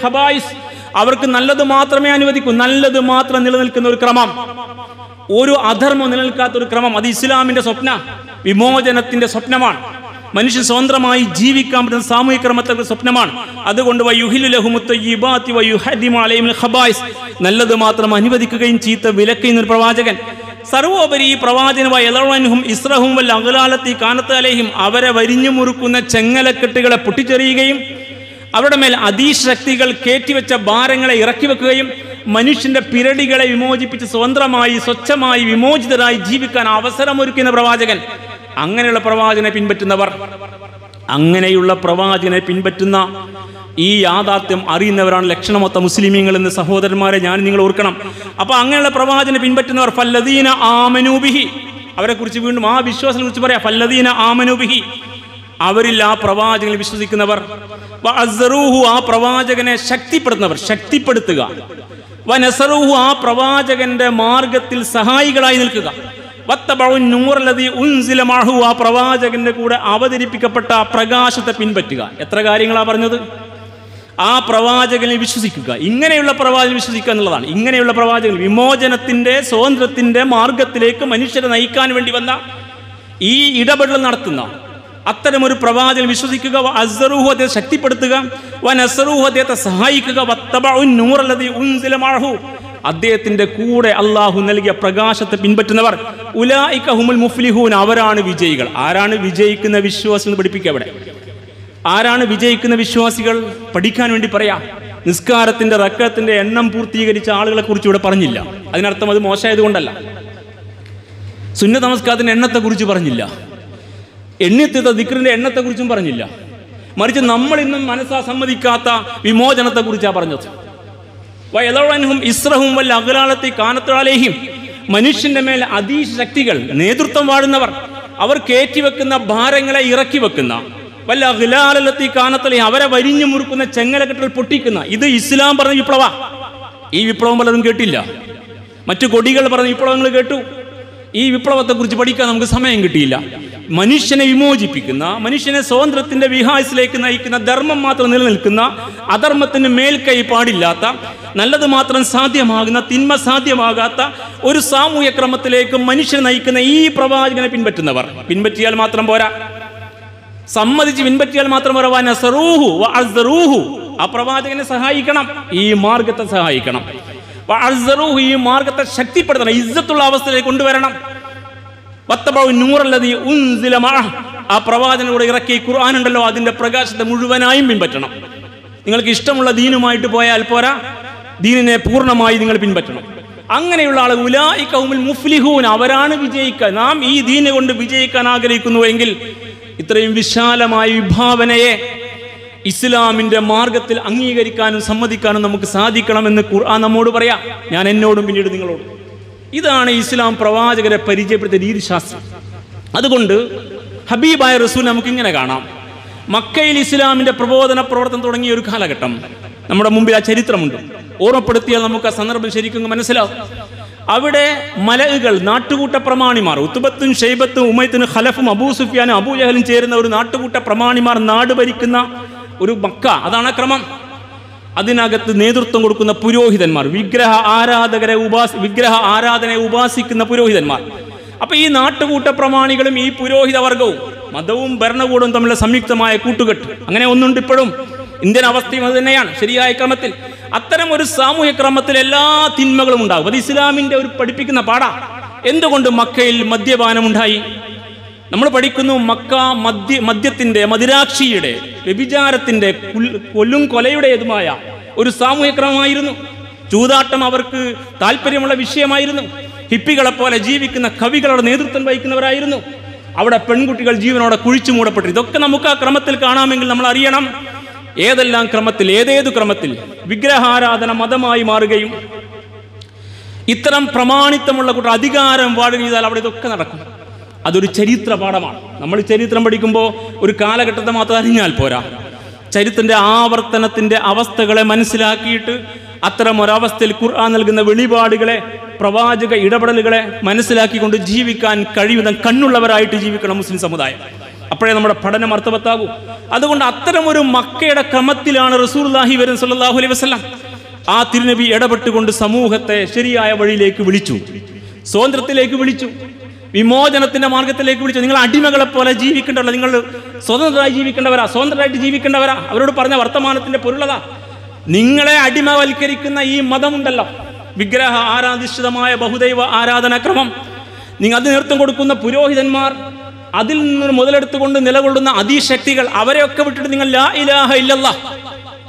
ഖബായിസ് അവർക്ക് നല്ലത് മാത്രമേ അനുവദിക്കൂ നല്ലത് മാത്രം നിലനിൽക്കുന്ന ഒരു ക്രമം. ഒരു അധർമ്മം നിലനിൽക്കാത്ത ഒരു ക്രമം. അത് ഇസ്ലാമിന്റെ സ്വപ്ന വിമോചനത്തിന്റെ സ്വപ്നമാണ്. മനുഷ്യൻ സ്വതന്ത്രമായി ജീവിക്കാൻ പറ്റുന്ന സാമൂഹിക ക്രമത്തിന്റെ സ്വപ്നമാണ്. അതുകൊണ്ട് നല്ലത് മാത്രം അനുവദിക്കുകയും ചീത്ത വിലക്കുന്ന ഒരു പ്രവാചകൻ. സർവോപരി ഈ പ്രവാചകനുമായി എലവൻഹും ഇസ്രഹും വല്ല അകലാലത്തി കാനത്താലേയും അവരെ വരിഞ്ഞു മുറുക്കുന്ന ചെങ്ങലക്കെട്ടുകളെ പൊട്ടിച്ചെറിയുകയും അവരുടെ മേൽ അതീശക്തികൾ കയറ്റിവെച്ച ഭാരങ്ങളെ ഇറക്കി വെക്കുകയും മനുഷ്യന്റെ പിരടികളെ വിമോചിപ്പിച്ച് സ്വതന്ത്രമായി സ്വച്ഛമായി വിമോചിതരായി ജീവിക്കാൻ അവസരമൊരുക്കുന്ന പ്രവാചകൻ. അങ്ങനെയുള്ള പ്രവാചകനെ പിൻപറ്റുന്നവർ അങ്ങനെയുള്ള പ്രവാചകനെ പിൻപറ്റുന്ന ഈ യാഥാർത്ഥ്യം അറിയുന്നവരാണ് ലക്ഷണമൊത്ത മുസ്ലിമീങ്ങൾ എന്ന് സഹോദരന്മാരെ ഞാൻ നിങ്ങൾ ഓർക്കണം. അപ്പൊ അങ്ങനെയുള്ള പ്രവാചകനെ പിൻപറ്റുന്നവർ ഫല്ലദീന ആമനൂബിഹി അവരെ കുറിച്ച് വീണ്ടും ആ വിശ്വാസത്തെ കുറിച്ച് പറയാം ഫല്ലദീന ആമനൂബിഹി അവരിൽ ആ പ്രവാചകനെ വിശ്വസിക്കുന്നവർ ആ പ്രവാചകനെ ശക്തിപ്പെടുത്തുന്നവർ ശക്തിപ്പെടുത്തുക. വനസറൂഹു ആ പ്രവാചകന്റെ മാർഗത്തിൽ സഹായികളായി നിൽക്കുക. വത്തബഉ നൂറല്ലദീ ഉൻസില മഅഹു ആ പ്രവാചകന്റെ കൂടെ അവതരിപ്പിക്കപ്പെട്ട പ്രകാശത്തെ പിൻപറ്റുക. എത്ര കാര്യങ്ങളാണ് പറഞ്ഞത്? ആ പ്രവാചകനെ വിശ്വസിക്കുക. ഇങ്ങനെയുള്ള പ്രവാചകൻ വിശ്വസിക്കുക എന്നുള്ളതാണ്. ഇങ്ങനെയുള്ള പ്രവാചകൻ വിമോചനത്തിന്റെ സ്വാതന്ത്ര്യത്തിന്റെ മാർഗത്തിലേക്ക് മനുഷ്യരെ നയിക്കാൻ വേണ്ടി വന്ന ഈ ഇടപെടൽ നടത്തുന്ന അത്തരമൊരു പ്രവാചകൻ വിശ്വസിക്കുക. വ അസ്സറൂഹു അദ്ദേഹത്തെ ശക്തിപ്പെടുത്തുക. വൻ നസറൂഹു അദ്ദേഹത്തെ സഹായിക്കുക. വത്തബ നൂറല്ലദീ ഉൻസില മഅഹു അദ്ദേഹത്തിന്റെ കൂടെ അള്ളാഹു നൽകിയ പ്രകാശത്തെ പിൻപറ്റുന്നവർ ഉലായിക ഹുമുൽ മുഫ്ലിഹൂൻ അവരാണ് വിജയികൾ. ആരാണ് വിജയിക്കുന്ന വിശ്വാസം എന്ന് പഠിപ്പിക്കുക അവിടെ. ആരാണ് വിജയിക്കുന്ന വിശ്വാസികൾ? പഠിക്കാൻ വേണ്ടി പറയാം. നിസ്കാരത്തിന്റെ റക്കത്തിന്റെ എണ്ണം പൂർത്തീകരിച്ച ആളുകളെ കുറിച്ച് ഇവിടെ പറഞ്ഞില്ല. അതിനർത്ഥം അത് മോശമായത് കൊണ്ടല്ല സുന്ന നമസ്കാരത്തിന്റെ എണ്ണത്തെക്കുറിച്ച് പറഞ്ഞില്ല. എണ്ണിത്തീർത്ത ദിക്റിന്റെ എണ്ണത്തെക്കുറിച്ചും പറഞ്ഞില്ല. മറിച്ച് നമ്മൾ ഇന്നും മനസ്സാ സമ്മതിക്കാത്ത വിമോചനത്തെക്കുറിച്ചാണ് പറഞ്ഞത്. വയലവൻഹും ഇസ്രഹും വല്ല അകലാളത്തെ കാനത്താലേഹിം മനുഷ്യന്റെ മേൽ അതീശ ശക്തികൾ നേതൃത്വം വാഴുന്നവർ അവർ കയറ്റിവെക്കുന്ന ഭാരങ്ങളെ ഇറക്കി വെക്കുന്ന വല്ല അഖിലാലത്തി കാനത്തലെ അവരെ വരിഞ്ഞു മുറുക്കുന്ന ചെങ്ങലക്കെട്ടൽ പൊട്ടിക്കുന്ന ഇത് ഇസ്ലാം പറഞ്ഞ വിപ്ലവ. ഈ വിപ്ലവം പലതും കേട്ടില്ല. മറ്റു കൊടികൾ പറഞ്ഞ വിപ്ലവങ്ങൾ കേട്ടു. ഈ വിപ്ലവത്തെക്കുറിച്ച് പഠിക്കാൻ നമുക്ക് സമയം കിട്ടിയില്ല. മനുഷ്യനെ വിമോചിപ്പിക്കുന്ന മനുഷ്യനെ സ്വാതന്ത്ര്യത്തിന്റെ വിഹാസിലേക്ക് നയിക്കുന്ന ധർമ്മം മാത്രം നിലനിൽക്കുന്ന അധർമ്മത്തിന് മേൽക്കൈ പാടില്ലാത്ത നല്ലത് മാത്രം സാധ്യമാകുന്ന തിന്മ സാധ്യമാകാത്ത ഒരു സാമൂഹ്യ ക്രമത്തിലേക്ക് മനുഷ്യനെ നയിക്കുന്ന ഈ പ്രവാചകനെ പിൻപറ്റുന്നവർ. പിൻപറ്റിയാൽ മാത്രം പോരാ. സമ്മതിച്ച് പിൻപറ്റിയാൽ മാത്രം പോരാ. ആ പ്രവാചകനെ സഹായിക്കണം. ഈ മാർഗത്തെ സഹായിക്കണം. ഈ മാർഗത്തെ ശക്തിപ്പെടുത്തണം ഇജ്ജത്തുള്ള അവസ്ഥയിലേക്ക് കൊണ്ടുവരണം. വത്തബഉ നൂറല്ലദീ ഉൻസില മഅഹ്. ആ ഈ ഖുർആൻ ഉണ്ടല്ലോ അതിന്റെ പ്രകാശത്തെ മുഴുവനായും പിൻപറ്റണം. നിങ്ങൾക്ക് ഇഷ്ടമുള്ള ദീനുമായിട്ട് പോയാൽ പോരാ ദീനിനെ പൂർണമായി നിങ്ങൾ പിൻപറ്റണം. അങ്ങനെയുള്ള ആൾ കൗമിൽ മുഫ്ലിഹൂൻ അവരാണ് വിജയിക്കുക നാം ഈ ദീനെ കൊണ്ട് വിജയിക്കാൻ ആഗ്രഹിക്കുന്നുവെങ്കിൽ ഇത്രയും വിശാലമായ വിഭാവനയെ ഇസ്ലാമിന്റെ മാർഗത്തിൽ അംഗീകരിക്കാനും സമ്മതിക്കാനും നമുക്ക് സാധിക്കണമെന്ന് ഖുർആൻ നമ്മോട് പറയാം. ഞാൻ എന്നോടും പിന്നീട് നിങ്ങളോടും. ഇതാണ് ഇസ്ലാം പ്രവാചകരെ പരിചയപ്പെടുത്തിയ രീതിശാസ്ത്രം. അതുകൊണ്ട് ഹബീബായ റസൂൽ നമുക്ക് നമുക്കിങ്ങനെ കാണാം. മക്കയിൽ ഇസ്ലാമിന്റെ പ്രബോധന പ്രവർത്തനം തുടങ്ങിയ ഒരു കാലഘട്ടം നമ്മുടെ മുമ്പിൽ ആ ചരിത്രമുണ്ട്. ഓർമ്മപ്പെടുത്തിയാൽ നമുക്ക് ആ സന്ദർഭം ശരിക്കും മനസ്സിലാവും. അവിടെ മലകൾ നാട്ടുകൂട്ട പ്രമാണിമാർ ഉത്തുബത്തും ഷെയ്ബത്തും ഉമയത്തിനും ഖലഫും അബൂ സുഫിയാനും അബൂ ജഹലും ചേരുന്ന ഒരു നാട്ടുകൂട്ട പ്രമാണിമാർ നാട് ഭരിക്കുന്ന ഒരു മക്ക അതാണ് ക്രമം. അതിനകത്ത് നേതൃത്വം കൊടുക്കുന്ന പുരോഹിതന്മാർ വിഗ്രഹ ആരാധകരെ ഉപാസി വിഗ്രഹ ആരാധനയെ ഉപാസിക്കുന്ന പുരോഹിതന്മാർ. അപ്പൊ ഈ നാട്ടുകൂട്ട പ്രമാണികളും ഈ പുരോഹിത വർഗവും മതവും ഭരണകൂടവും തമ്മിലുള്ള സംയുക്തമായ കൂട്ടുകെട്ട് അങ്ങനെ ഒന്നുണ്ട് ഇപ്പോഴും. ഇന്ത്യൻ അവസ്ഥയും അത് തന്നെയാണ് ശരിയായ ക്രമത്തിൽ. അത്തരം ഒരു സാമൂഹ്യ ക്രമത്തിൽ എല്ലാ തിന്മകളും ഉണ്ടാകും. അത് ഇസ്ലാമിന്റെ ഒരു പഠിപ്പിക്കുന്ന പാടാ. എന്തുകൊണ്ട് മക്കയിൽ മദ്യപാനമുണ്ടായി? നമ്മൾ പഠിക്കുന്നു മക്ക മദ്യ മദ്യത്തിന്റെ മദിരാക്ഷിയുടെ വ്യഭിചാരത്തിന്റെ കൊല്ലും കൊലയുടേതുമായ ഒരു സാമൂഹ്യ ക്രമമായിരുന്നു. ചൂതാട്ടം അവർക്ക് താല്പര്യമുള്ള വിഷയമായിരുന്നു. ഹിപ്പികളെ പോലെ ജീവിക്കുന്ന കവികളുടെ നേതൃത്വം വഹിക്കുന്നവരായിരുന്നു. അവിടെ പെൺകുട്ടികൾ ജീവനോടെ കുഴിച്ചു മൂടപ്പെട്ടു. ഇതൊക്കെ നമുക്ക് ആ ക്രമത്തിൽ കാണാമെങ്കിൽ നമ്മൾ അറിയണം. ഏതെല്ലാം ക്രമത്തിൽ ഏതേതു ക്രമത്തിൽ വിഗ്രഹാരാധന മതമായി മാറുകയും ഇത്തരം പ്രമാണിത്വമുള്ള കൂട്ടം അധികാരം വാഴുകയാൽ അവിടെ ഇതൊക്കെ നടക്കും. അതൊരു ചരിത്ര പാഠമാണ് നമ്മൾ ചരിത്രം പഠിക്കുമ്പോൾ ഒരു കാലഘട്ടത്തെ മാത്രം അറിഞ്ഞാൽ പോരാ. ചരിത്രത്തിന്റെ ആവർത്തനത്തിന്റെ അവസ്ഥകളെ മനസ്സിലാക്കിയിട്ട് അത്തരം ഒരവസ്ഥയിൽ ഖുർആൻ നൽകുന്ന വെളിപാടുകളെ പ്രവാചക ഇടപെടലുകളെ മനസ്സിലാക്കിക്കൊണ്ട് ജീവിക്കാൻ കഴിയുന്ന കണ്ണുള്ളവരായിട്ട് ജീവിക്കണം മുസ്ലിം സമുദായം. അപ്പോഴേ നമ്മുടെ പഠനം അർത്ഥവത്താകൂ. അതുകൊണ്ട് അത്തരം ഒരു മക്കയുടെ ക്രമത്തിലാണ് റസൂർലാഹി വരും സല്ലാഹു അലൈഹി വസ്ലാം ആ തിരുനബി ഇടപെട്ടുകൊണ്ട് സമൂഹത്തെ ശരിയായ വഴിയിലേക്ക് വിളിച്ചു. സ്വാതന്ത്ര്യത്തിലേക്ക് വിളിച്ചു. വിമോചനത്തിന്റെ മാർഗത്തിലേക്ക് വിളിച്ചു നിങ്ങൾ അടിമകളെ പോലെ ജീവിക്കേണ്ടവല്ല നിങ്ങൾ സ്വതന്ത്രരായി ജീവിക്കേണ്ടവരാ. സ്വതന്ത്രരായിട്ട് ജീവിക്കേണ്ടവരാ. അവരോട് പറഞ്ഞ വർത്തമാനത്തിന്റെ പൊരുളതാ. നിങ്ങളെ അടിമവൽക്കരിക്കുന്ന ഈ മതമുണ്ടല്ലോ. വിഗ്രഹ ആരാധിഷ്ഠിതമായ ബഹുദൈവ ആരാധനാക്രമം. നിങ്ങൾ അത് നേതൃത്വം കൊടുക്കുന്ന പുരോഹിതന്മാർ അതിൽ നിന്ന് മുതലെടുത്തുകൊണ്ട് നിലകൊള്ളുന്ന അതിശക്തികൾ അവരെയൊക്കെ വിട്ടിട്ട് നിങ്ങൾ ലാ ഇലാഹ ഇല്ലല്ലാ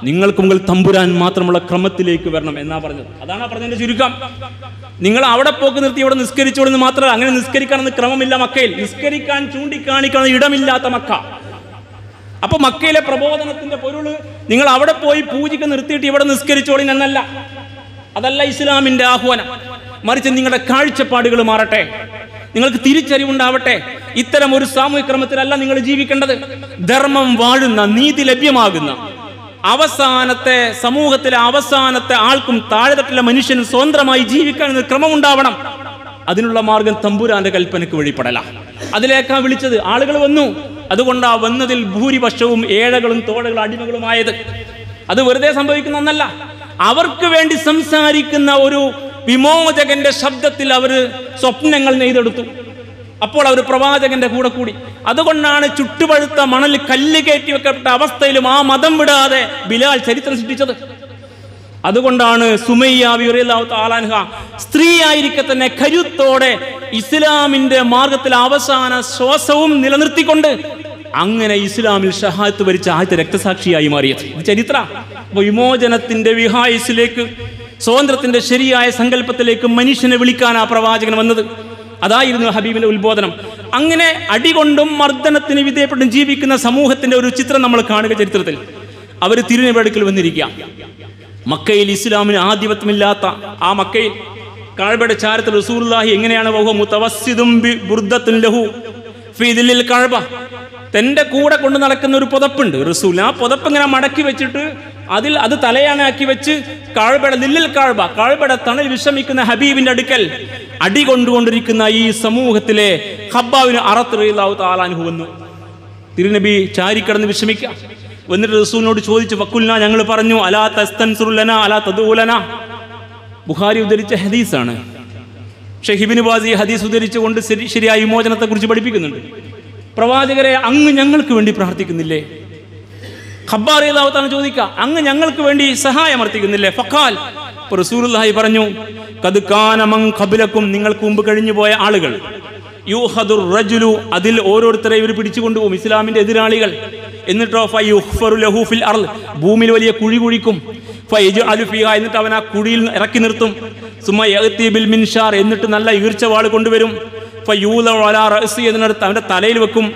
നിങ്ങൾക്ക് മുകൾ തമ്പുരാൻ മാത്രമുള്ള ക്രമത്തിലേക്ക് വരണം എന്നാ പറഞ്ഞത്. അതാണ് പറഞ്ഞതിന്റെ ചുരുക്കം. നിങ്ങൾ അവിടെ പോക്ക് നിർത്തി ഇവിടെ നിസ്കരിച്ചോളെന്ന് മാത്രമല്ല അങ്ങനെ നിസ്കരിക്കണമെന്ന് ക്രമമില്ല മക്കയിൽ. നിസ്കരിക്കാൻ ചൂണ്ടിക്കാണിക്കണം ഇടമില്ലാത്ത മക്ക. അപ്പൊ മക്കയിലെ പ്രബോധനത്തിന്റെ പൊരുൾ നിങ്ങൾ അവിടെ പോയി പൂജിക്ക് നിർത്തിയിട്ട് ഇവിടെ നിസ്കരിച്ചോളിൻ എന്നല്ല. അതല്ല ഇസ്ലാമിന്റെ ആഹ്വാനം. മറിച്ച് നിങ്ങളുടെ കാഴ്ചപ്പാടുകൾ മാറട്ടെ. നിങ്ങൾക്ക് തിരിച്ചറിവുണ്ടാവട്ടെ. ഇത്തരം ഒരു സാമൂഹ്യ ക്രമത്തിലല്ല നിങ്ങൾ ജീവിക്കേണ്ടത്. ധർമ്മം വാഴുന്ന നീതി ലഭ്യമാകുന്ന അവസാനത്തെ സമൂഹത്തിലെ അവസാനത്തെ ആൾക്കും താഴെത്തട്ടിലെ മനുഷ്യനും സ്വതന്ത്രമായി ജീവിക്കാൻ ഒരു ക്രമമുണ്ടാവണം. അതിനുള്ള മാർഗം തമ്പുരാന്റെ കൽപ്പനയ്ക്ക് വഴിപ്പെടല. അതിലേക്കാ വിളിച്ചത് ആളുകൾ വന്നു. അതുകൊണ്ടാ വന്നതിൽ ഭൂരിപക്ഷവും ഏഴകളും തോഴകളും അടിമകളുമായത്. അത് വെറുതെ സംഭവിക്കുന്ന ഒന്നല്ല. അവർക്ക് വേണ്ടി സംസാരിക്കുന്ന ഒരു വിമോചകന്റെ ശബ്ദത്തിൽ അവർ സ്വപ്നങ്ങൾ നെയ്തെടുത്തു. അപ്പോൾ അവർ പ്രവാചകന്റെ കൂടെ കൂടി. അതുകൊണ്ടാണ് ചുട്ടുപഴുത്ത മണൽ കല്ല് കയറ്റി വെക്കപ്പെട്ട അവസ്ഥയിലും ആ മതം വിടാതെ ബിലാൽ ചരിത്രം സൃഷ്ടിച്ചത്. അതുകൊണ്ടാണ് സ്ത്രീ ആയിരിക്കെ തന്നെ കരുത്തോടെ ഇസ്ലാമിന്റെ മാർഗത്തിൽ അവസാന ശ്വാസവും നിലനിർത്തിക്കൊണ്ട് അങ്ങനെ ഇസ്ലാമിൽ ഷഹാത്ത് വരിച്ച ആദ്യത്തെ രക്തസാക്ഷിയായി മാറിയത്. ഇത് ചരിത്ര. വിമോചനത്തിന്റെ വിഹായസിലേക്ക് സ്വാതന്ത്ര്യത്തിന്റെ ശരിയായ സങ്കല്പത്തിലേക്ക് മനുഷ്യനെ വിളിക്കാൻ ആ പ്രവാചകൻ വന്നത്. അതായിരുന്നു ഹബീബിന്റെ ഉത്ബോധനം. അങ്ങനെ അടികൊണ്ടും മർദ്ദനത്തിന് വിധേയപ്പെട്ടും ജീവിക്കുന്ന സമൂഹത്തിന്റെ ഒരു ചിത്രം നമ്മൾ കാണുക ചരിത്രത്തിൽ. അവർ തിരുനബടുക്കൽ വന്നിരിക്കുക. മക്കയിൽ ഇസ്ലാമിന് ആധിപത്യമില്ലാത്ത ആ മക്കയിൽ കാഴ്ബയുടെ ചാരത്തിൽ റസൂർലാഹി എങ്ങനെയാണ് ലഹു? കഅബ തന്റെ കൂടെ കൊണ്ട് നടക്കുന്ന ഒരു പുതപ്പുണ്ട്. റസൂൽ ആ പുതപ്പ് ഇങ്ങനെ മടക്കി വെച്ചിട്ട് അതിൽ അത് തലയാണാക്കി വെച്ച് കാഴ്ബട നില്ലൽ കാഴ്ബ കാഴ്ബട തണൽ വിഷമിക്കുന്ന ഹബീബിന്റെ അടുക്കൽ അടി കൊണ്ടുകൊണ്ടിരിക്കുന്ന ഈ സമൂഹത്തിലെ ഹബ്ബാവിന് അറത്തുറിയാവു താലാനുഹു തിരുനബി ചാരിക്കടന്ന് വിഷമിക്കാം. എന്നിട്ട് റസൂലിനോട് ചോദിച്ചു വക്കുല്ല ഞങ്ങൾ പറഞ്ഞു അലാ തസ്തൻസുറുലന അലാ തദൂലന ബുഹാരി ഉദ്ധരിച്ച ഹദീസാണ്. ഷഹിബിന് ബാസി ഈ ഹദീസ് ഉദ്ധരിച്ചുകൊണ്ട് ശരി ശരിയായ വിമോചനത്തെ കുറിച്ച് പഠിപ്പിക്കുന്നുണ്ട്. പ്രവാചകരെ അങ്ങ് ഞങ്ങൾക്ക് വേണ്ടി പ്രാർത്ഥിക്കുന്നില്ലേ? ഖബ്ബാറിയാവത്താണ് ചോദിക്കുക അങ്ങ് ഞങ്ങൾക്ക് വേണ്ടി സഹായം അർത്ഥിക്കുന്നില്ലേ ഫക്കാൽ റസൂലുള്ളാഹി പറഞ്ഞു കത് കാനമൻ ഖബലക്കും നിങ്ങൾക്ക് മുമ്പ് കഴിഞ്ഞു പോയ ആളുകൾ. യൂഹദുർ റജുലു അതിൽ ഓരോരുത്തരെ ഇവർ പിടിച്ചുകൊണ്ടുപോകും ഇസ്ലാമിന്റെ എതിരാളികൾ. എന്നിട്ടോ ലഹൂഫിൽ ലഹു ഫിൽ അർൾ ഭൂമിയിൽ വലിയ കുഴി കുഴിക്കും. എന്നിട്ട് അവൻ ആ കുഴിയിൽ ഇറക്കി നിർത്തും. സുമ ബിൽ മിൻഷാർ എന്നിട്ട് നല്ല ഈർച്ചവാൾ കൊണ്ടുവരും. ഫയൂല എന്നിടത്ത് അവന്റെ തലയിൽ വെക്കും.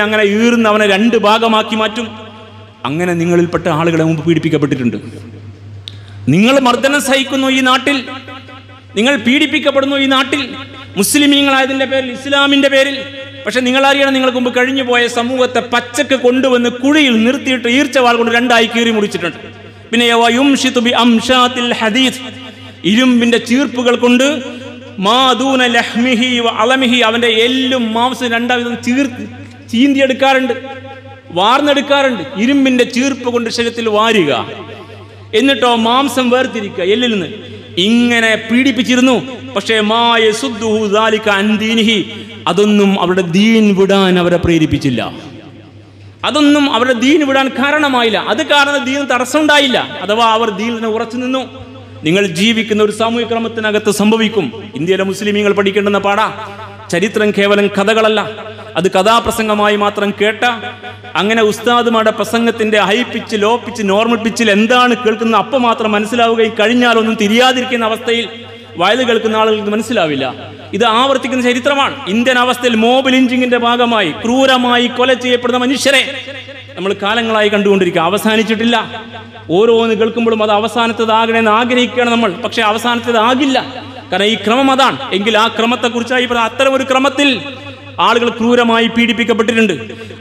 അങ്ങനെ ഈർന്ന് അവനെ രണ്ട് ഭാഗമാക്കി മാറ്റും. അങ്ങനെ നിങ്ങളിൽപ്പെട്ട ആളുകളെ മുമ്പ് പീഡിപ്പിക്കപ്പെട്ടിട്ടുണ്ട്. നിങ്ങൾ മർദ്ദനം സഹിക്കുന്നു ഈ നാട്ടിൽ. നിങ്ങൾ പീഡിപ്പിക്കപ്പെടുന്നു ഈ നാട്ടിൽ. മുസ്ലിമീങ്ങളായതിന്റെ പേരിൽ ഇസ്ലാമിന്റെ പേരിൽ. പക്ഷെ നിങ്ങൾ അറിയണം നിങ്ങൾക്ക് മുമ്പ് കഴിഞ്ഞു പോയ സമൂഹത്തെ പച്ചക്ക് കൊണ്ടുവന്ന് കുഴിയിൽ നിർത്തിയിട്ട് ഈർച്ചവാൾ കൊണ്ട് രണ്ടായി കീറി മുടിച്ചിട്ടുണ്ട് പിന്നെ ഇരുമ്പിന്റെ ചീർപ്പുകൾ കൊണ്ട് മാദൂന ലഹ്മിഹി വ അലമിഹി അവന്റെ എല്ലും മാംസം രണ്ടാവിധം ചീർത്ത് ചീന്തിയെടുക്കാറുണ്ട് വാർന്നെടുക്കാറുണ്ട്. ഇരുമ്പിന്റെ ചീർപ്പ് കൊണ്ട് ശരീരത്തിൽ വാരുക. എന്നിട്ടോ മാംസം വേർതിരിക്കുക എല്ലിൽ നിന്ന്. ഇങ്ങനെ പീഡിപ്പിച്ചിരുന്നു. പക്ഷേ മായ സുദ്ദുഹു അതൊന്നും അവരുടെ ദീൻ വിടാൻ അവരെ പ്രേരിപ്പിച്ചില്ല. അതൊന്നും അവരുടെ ദീൻ വിടാൻ കാരണമായില്ല. അത് കാരണം ദീൻ തടസ്സമുണ്ടായില്ല. അഥവാ അവർ ദീനിനെ ഉറച്ചു നിന്നു. നിങ്ങൾ ജീവിക്കുന്ന ഒരു സാമൂഹിക ക്രമത്തിനകത്ത് സംഭവിക്കും. ഇന്ത്യയിലെ മുസ്ലിമീങ്ങൾ പഠിക്കേണ്ടുന്ന പാടാ ചരിത്രം കേവലം കഥകളല്ല. അത് കഥാപ്രസംഗമായി മാത്രം കേട്ട. അങ്ങനെ ഉസ്താദുമാരുടെ പ്രസംഗത്തിന്റെ high pitch low pitch normal പിച്ചിൽ എന്താണ് കേൾക്കുന്ന അപ്പം മാത്രം മനസ്സിലാവുകയും കഴിഞ്ഞാലൊന്നും തിരിയാതിരിക്കുന്ന അവസ്ഥയിൽ വയത് കേൾക്കുന്ന ആളുകൾക്ക് മനസ്സിലാവില്ല. ഇത് ആവർത്തിക്കുന്ന ചരിത്രമാണ്. ഇന്ത്യൻ അവസ്ഥയിൽ മോബ് ലിഞ്ചിങ്ങിന്റെ ഭാഗമായി ക്രൂരമായി കൊല ചെയ്യപ്പെടുന്ന മനുഷ്യരെ നമ്മൾ കാലങ്ങളായി കണ്ടുകൊണ്ടിരിക്കുക. അവസാനിച്ചിട്ടില്ല. ഓരോന്ന് കേൾക്കുമ്പോഴും അത് അവസാനത്തേതാകണമെന്ന് ആഗ്രഹിക്കുകയാണ് നമ്മൾ. പക്ഷെ അവസാനത്തേതാകില്ല. കാരണം ഈ ക്രമം അതാണ്. എങ്കിൽ ആ ക്രമത്തെക്കുറിച്ചായി പറഞ്ഞ അത്തരം ഒരു ക്രമത്തിൽ ആളുകൾ ക്രൂരമായി പീഡിപ്പിക്കപ്പെട്ടിട്ടുണ്ട്.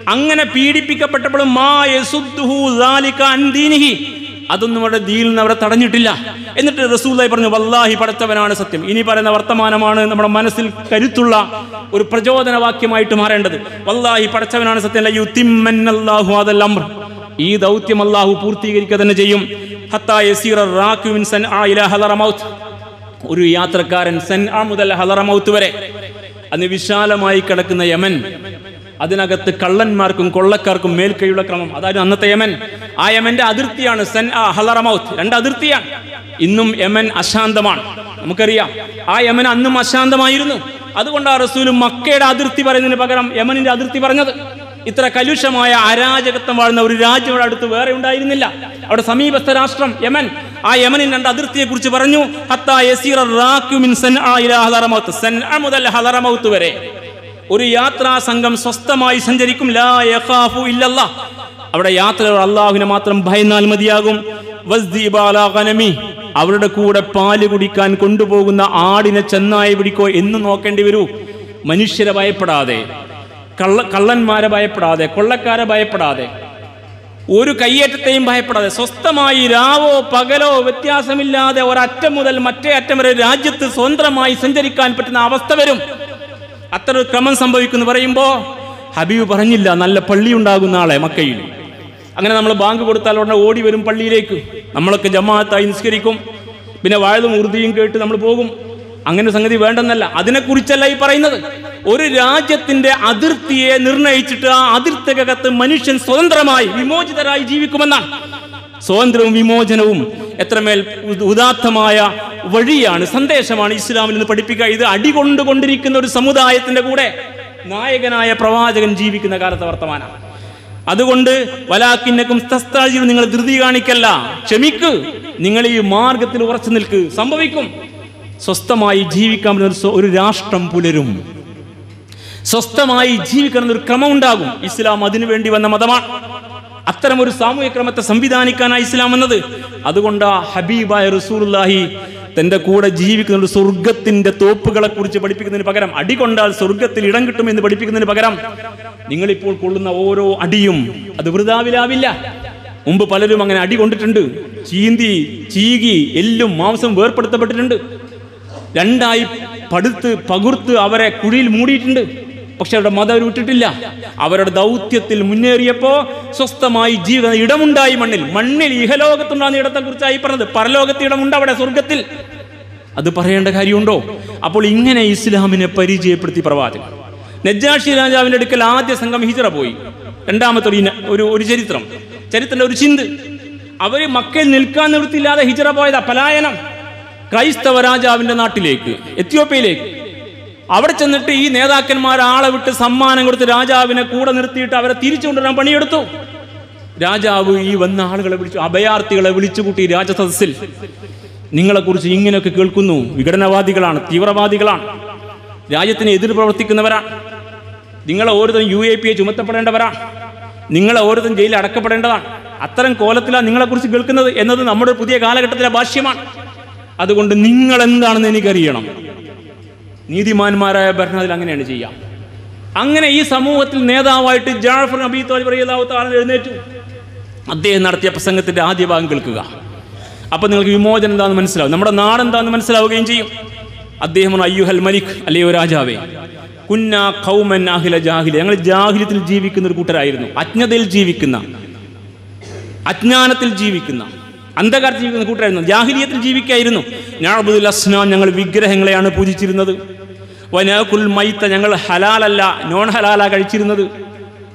അങ്ങനെ പീഡിപ്പിക്കപ്പെട്ടപ്പോഴും മാ അതൊന്നും അവരുടെ ദീനിൽ നിന്ന് അവരെ തടഞ്ഞിട്ടില്ല. എന്നിട്ട് റസൂലായി പറഞ്ഞു വല്ലാഹി പടച്ചവനാണ് സത്യം. ഇനി പറയുന്ന വർത്തമാനമാണ് നമ്മുടെ മനസ്സിൽ കരുത്തുള്ള ഒരു പ്രചോദനവാക്യമായിട്ട് മാറേണ്ടത്. വല്ലാഹി പടച്ചവനാണ് സത്യം. യുത്തിമ്മന്നല്ലാഹു അംർ. ഈ ദൗത്യം അള്ളാഹു പൂർത്തീകരിക്കുക തന്നെ ചെയ്യും. ഒരു യാത്രക്കാരൻ സെൻ ആ മുതൽ ഹലറമൗത്ത് വരെ. അന്ന് വിശാലമായി കിടക്കുന്ന യമൻ അതിനകത്ത് കള്ളന്മാർക്കും കൊള്ളക്കാർക്കും മേൽക്കൈയുള്ള ക്രമം. അതായത് അന്നത്തെ യമൻ. ആ യമന്റെ അതിർത്തിയാണ് സെൻ ആ രണ്ട് അതിർത്തിയാണ്. ഇന്നും യമൻ അശാന്തമാണ്. നമുക്കറിയാം. ആ യമൻ അന്നും അശാന്തമായിരുന്നു. അതുകൊണ്ട് ആ റസൂലും മക്കയുടെ അതിർത്തി പറയുന്നതിന് പകരം യമനിന്റെ അതിർത്തി പറഞ്ഞത്. ഇത്ര കലുഷമായ അരാജകത്വം വാഴുന്ന ഒരു രാജ്യം അവിടെ അടുത്ത് വേറെ ഉണ്ടായിരുന്നില്ല. അവിടെ സമീപസ്ഥ രാഷ്ട്രം യമൻ. ആ യമനിൻ രണ്ട് അതിർത്തിയെ കുറിച്ച് പറഞ്ഞു. ഹത്താ സൻആ മുതൽ ഹലറമൗത്ത് വരെ. ഒരു യാത്രാ സംഘം സ്വസ്ഥമായി സഞ്ചരിക്കും. ലാ യഖാഫു ഇല്ലല്ലാ. അവിടെ യാത്ര അള്ളാഹുവിനെ മാത്രം ഭയന്നാൽ മതിയാകും. അവരുടെ കൂടെ പാൽ കുടിക്കാൻ കൊണ്ടുപോകുന്ന ആടിനെ ചെന്നായി പിടിക്കോ എന്ന് നോക്കേണ്ടി വരൂ. മനുഷ്യരെ ഭയപ്പെടാതെ കള്ള കള്ളന്മാരെ ഭയപ്പെടാതെ കൊള്ളക്കാരെ ഭയപ്പെടാതെ ഒരു കയ്യേറ്റത്തെയും ഭയപ്പെടാതെ സ്വസ്ഥമായി രാവോ പകലോ വ്യത്യാസമില്ലാതെ ഒരറ്റം മുതൽ മറ്റേ അറ്റം വരെ രാജ്യത്ത് സ്വതന്ത്രമായി സഞ്ചരിക്കാൻ പറ്റുന്ന അവസ്ഥ വരും. അത്ര ക്രമം സംഭവിക്കുന്നു പറയുമ്പോൾ ഹബീബ് പറഞ്ഞില്ല നല്ല പള്ളി ഉണ്ടാകുന്ന ആളെ മക്കയിൽ. അങ്ങനെ നമ്മൾ ബാങ്ക് കൊടുത്താൽ ഉടനെ ഓടി വരും പള്ളിയിലേക്ക്. നമ്മളൊക്കെ ജമാഅത്തായി നിസ്കരിക്കും. പിന്നെ വാഴതും ഉറുതിയും കേട്ട് നമ്മൾ പോകും. അങ്ങനെ സംഗതി വേണ്ടെന്നല്ല. അതിനെക്കുറിച്ചല്ല ഈ പറയുന്നത്. ഒരു രാജ്യത്തിന്റെ അതിർത്തിയെ നിർണയിച്ചിട്ട് ആ അതിർത്തിക്കകത്ത് മനുഷ്യൻ സ്വതന്ത്രമായി വിമോചിതരായി ജീവിക്കുമെന്നാണ്. സ്വാതന്ത്ര്യവും വിമോചനവും എത്രമേൽ ഉദാത്തമായ വഴിയാണ് സന്ദേശമാണ് ഇസ്ലാമിൽ നിന്ന് പഠിപ്പിക്കുക. ഇത് അടികൊണ്ടുകൊണ്ടിരിക്കുന്ന ഒരു സമുദായത്തിന്റെ കൂടെ നായകനായ പ്രവാചകൻ ജീവിക്കുന്ന കാലത്തെ വർത്തമാനമാണ് അതുകൊണ്ട് വലാക്കിന്നക്കും തസ്താജിൽ നിങ്ങൾ ധൃതി കാണിക്കല്ല. ക്ഷമിക്ക്. നിങ്ങൾ ഈ മാർഗത്തിൽ ഉറച്ചു നിൽക്ക്. സംഭവിക്കും. സ്വസ്ഥമായി ജീവിക്കാൻ ഒരു രാഷ്ട്രം പുലരും. സ്വസ്ഥമായി ജീവിക്കണം ഒരു ക്രമം ഉണ്ടാകും ഇസ്ലാം അതിനു വേണ്ടി വന്ന മതമാണ്. അത്തരം ഒരു സാമൂഹ്യ ക്രമത്തെ സംവിധാനിക്കാനായി ഇസ്ലാം വന്നത്. അതുകൊണ്ട് ആ ഹബീബായ റസൂർലാഹി തന്റെ കൂടെ ജീവിക്കുന്ന ഒരു സ്വർഗത്തിന്റെ തോപ്പുകളെ കുറിച്ച് പഠിപ്പിക്കുന്നതിന് പകരം അടി കൊണ്ടാൽ സ്വർഗത്തിൽ ഇടം കിട്ടും കിട്ടുമെന്ന് പഠിപ്പിക്കുന്നതിന് പകരം നിങ്ങളിപ്പോൾ കൊള്ളുന്ന ഓരോ അടിയും അത് വൃതാവിലാവില്ല. മുമ്പ് പലരും അങ്ങനെ അടി കൊണ്ടിട്ടുണ്ട്. ചീന്തി ചീകി എല്ലും മാംസം വേർപ്പെടുത്തപ്പെട്ടിട്ടുണ്ട്. രണ്ടായി പടുത്ത് പകുർത്ത് അവരെ കുഴിയിൽ മൂടിയിട്ടുണ്ട്. പക്ഷെ അവരുടെ മതം അവർ വിട്ടിട്ടില്ല അവരുടെ ദൗത്യത്തിൽ മുന്നേറിയപ്പോ സ്വസ്ഥമായി ജീവിത ഇടമുണ്ടായി മണ്ണിൽ. മണ്ണിൽ ഇഹലോകത്തുണ്ടാകുന്ന ഇടത്തെ കുറിച്ചായി പറഞ്ഞത്. പരലോകത്ത് ഇടമുണ്ട് അവിടെ സ്വർഗത്തിൽ അത് പറയേണ്ട കാര്യമുണ്ടോ? അപ്പോൾ ഇങ്ങനെ ഇസ്ലാമിനെ പരിചയപ്പെടുത്തി പ്രവാചകൻ. നജാഷി രാജാവിന്റെ അടുക്കൽ ആദ്യ സംഘം ഹിജറ പോയി. രണ്ടാമത്തെ ഒരു ഒരു ചരിത്രം. ചരിത്രത്തിന്റെ ഒരു ചിന്ത്. അവർ മക്കയിൽ നിൽക്കാൻ നിവൃത്തിയില്ലാതെ ഹിജറ പോയതാ പലായനം. ക്രൈസ്തവ രാജാവിന്റെ നാട്ടിലേക്ക് എത്യോപ്യയിലേക്ക്. അവിടെ ചെന്നിട്ട് ഈ നേതാക്കന്മാർ ആളെ വിട്ട് സമ്മാനം കൊടുത്ത് രാജാവിനെ കൂടെ നിർത്തിയിട്ട് അവരെ തിരിച്ചു കൊണ്ടുവരാൻ പണിയെടുത്തു. രാജാവ് ഈ വന്ന ആളുകളെ വിളിച്ചു അഭയാർത്ഥികളെ വിളിച്ചുകൂട്ടി രാജസദസ്സിൽ. നിങ്ങളെ കുറിച്ച് ഇങ്ങനെയൊക്കെ കേൾക്കുന്നു. വിഘടനവാദികളാണ് തീവ്രവാദികളാണ്. രാജ്യത്തിന് എതിർ പ്രവർത്തിക്കുന്നവരാണ്. നിങ്ങളെ ഓരോരുത്തരും യു എ പി എ ചുമത്തപ്പെടേണ്ടവരാണ്. നിങ്ങളെ ഓരോരുത്തരും ജയിലിൽ അടക്കപ്പെടേണ്ടതാണ്. അത്തരം കോലത്തിലാണ് നിങ്ങളെക്കുറിച്ച് കേൾക്കുന്നത് എന്നത് നമ്മുടെ പുതിയ കാലഘട്ടത്തിലെ ഭാഷ്യമാണ്. അതുകൊണ്ട് നിങ്ങൾ എന്താണെന്ന് എനിക്കറിയണം. നീതിമാന്മാരായ ഭരണത്തിൽ അങ്ങനെയാണ് ചെയ്യാം. അങ്ങനെ ഈ സമൂഹത്തിൽ നേതാവായിട്ട് ജാഫർ നബി തോലിബ് തആല എഴുന്നേറ്റു. അദ്ദേഹം നടത്തിയ പ്രസംഗത്തിന്റെ ആദ്യ ഭാഗം കേൾക്കുക. അപ്പൊ നിങ്ങൾക്ക് വിമോചനം എന്താണെന്ന് മനസ്സിലാവും. നമ്മുടെ നാട് എന്താണെന്ന് മനസ്സിലാവുകയും ചെയ്യും. അദ്ദേഹം അയ്യുഹൽ മലിക് അല്ലയോ രാജാവേ? ഞങ്ങൾ ജാഹിലത്തിൽ ജീവിക്കുന്ന ഒരു കൂട്ടരായിരുന്നു. അജ്ഞതയിൽ ജീവിക്കുന്ന അജ്ഞാനത്തിൽ ജീവിക്കുന്ന അന്ധകാരത്തിൽ ജീവിക്കുന്ന കൂട്ടായിരുന്നു ജാഹിലിയത്തിൽ ജീവിക്കായിരുന്നു. ഞാബുദുൽ അസ്നാം ഞങ്ങൾ വിഗ്രഹങ്ങളെയാണ് പൂജിച്ചിരുന്നത്. വനാകുൽ മൈത്ത ഞങ്ങൾ ഹലാലല്ല നോൺ ഹലാല കഴിച്ചിരുന്നത്.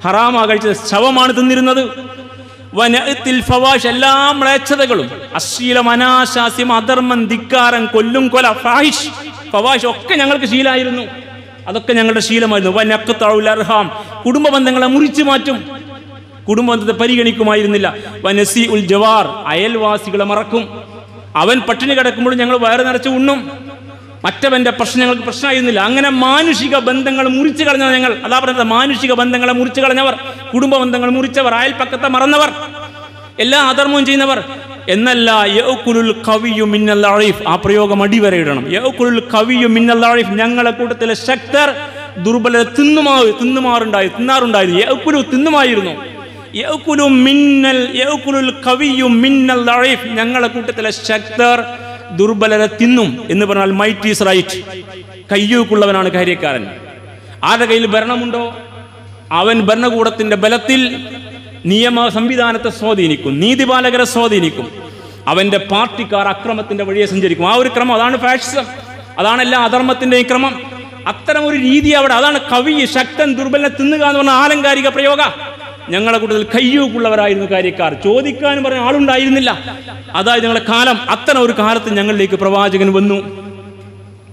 ഹറാമാ കഴിച്ചത് ശവമാണ് തിന്നിരുന്നത്. വനത്തിൽ ഫവാഷ് എല്ലാ മ്ലേച്ഛതകളും അശ്ലീലം അനാശാസ്യം അധർമ്മം ധിക്കാരം കൊല്ലും കൊല ഫാഹിഷ് ഫവാഷ് ഒക്കെ ഞങ്ങൾക്ക് ശീലമായിരുന്നു. അതൊക്കെ ഞങ്ങളുടെ ശീലമായിരുന്നു. വനക്കത്തൗലർഹാം കുടുംബ ബന്ധങ്ങളെ മുറിച്ചു മാറ്റും. കുടുംബബന്ധത്തെ പരിഗണിക്കുമായിരുന്നില്ല. വനസി ഉൽ ജവാർ അയൽവാസികളെ മറക്കും. അവൻ പട്ടിണി കിടക്കുമ്പോൾ ഞങ്ങൾ വയറ് നിറച്ച് ഉണ്ണും. മറ്റവന്റെ പ്രശ്നം ഞങ്ങൾക്ക് പ്രശ്നമായിരുന്നില്ല. അങ്ങനെ മാനുഷിക ബന്ധങ്ങൾ മുറിച്ചു കളഞ്ഞവർ ഞങ്ങൾ അതാ പറഞ്ഞത് മാനുഷിക ബന്ധങ്ങളെ മുറിച്ചു കളഞ്ഞവർ കുടുംബ ബന്ധങ്ങൾ മുറിച്ചവർ അയൽപ്പക്കത്തെ മറന്നവർ എല്ലാ അധർമ്മവും ചെയ്യുന്നവർ. എന്നല്ല യൗക്കുലുൽ കവിയു മിന്നൽ അഴീഫ് ആ പ്രയോഗം അടിവരയിടണം. യൗക്കുലുൽ കവിയു മിന്നൽ അഴീഫ് ഞങ്ങളെ കൂട്ടത്തിലെ ശക്തർ ദുർബലത തിന്നുമാ തിന്നുമാറുണ്ടായി തിന്നാറുണ്ടായിരുന്നു. യൗക്കുലു തിന്നുമായിരുന്നു. മിന്നൽ കവിയു മിന്നൽ ഞങ്ങളെ കൂട്ടത്തിലെ ശക്തർ ദുർബലരെ തിന്നും എന്ന് പറഞ്ഞാൽ മൈറ്റ് ഈസ് റൈറ്റ് കയ്യൂക്കുള്ളവനാണ് കാര്യക്കാരൻ. ആരുടെ കയ്യിൽ ഭരണമുണ്ടോ? അവൻ ഭരണകൂടത്തിന്റെ ബലത്തിൽ നിയമ സംവിധാനത്തെ സ്വാധീനിക്കും നീതിപാലകരെ സ്വാധീനിക്കും. അവന്റെ പാർട്ടിക്കാർ അക്രമത്തിന്റെ വഴിയെ സഞ്ചരിക്കും. ആ ഒരു ക്രമം അതാണ് ഫാഷിസം അതാണ് എല്ലാ അധർമ്മത്തിന്റെയും ക്രമം. അത്തരം ഒരു രീതി അവിടെ അതാണ് കവി ശക്തൻ ദുർബലനെ തിന്നുക എന്ന് പറഞ്ഞ ആലങ്കാരിക പ്രയോഗ. ഞങ്ങളെ കൂടുതൽ കയ്യൂക്കുള്ളവരായിരുന്നു കാര്യക്കാർ. ചോദിക്കാനും പറഞ്ഞ ആളുണ്ടായിരുന്നില്ല. അതായത് ഞങ്ങളുടെ കാലം അത്തരം ഒരു കാലത്ത് ഞങ്ങളിലേക്ക് പ്രവാചകൻ വന്നു.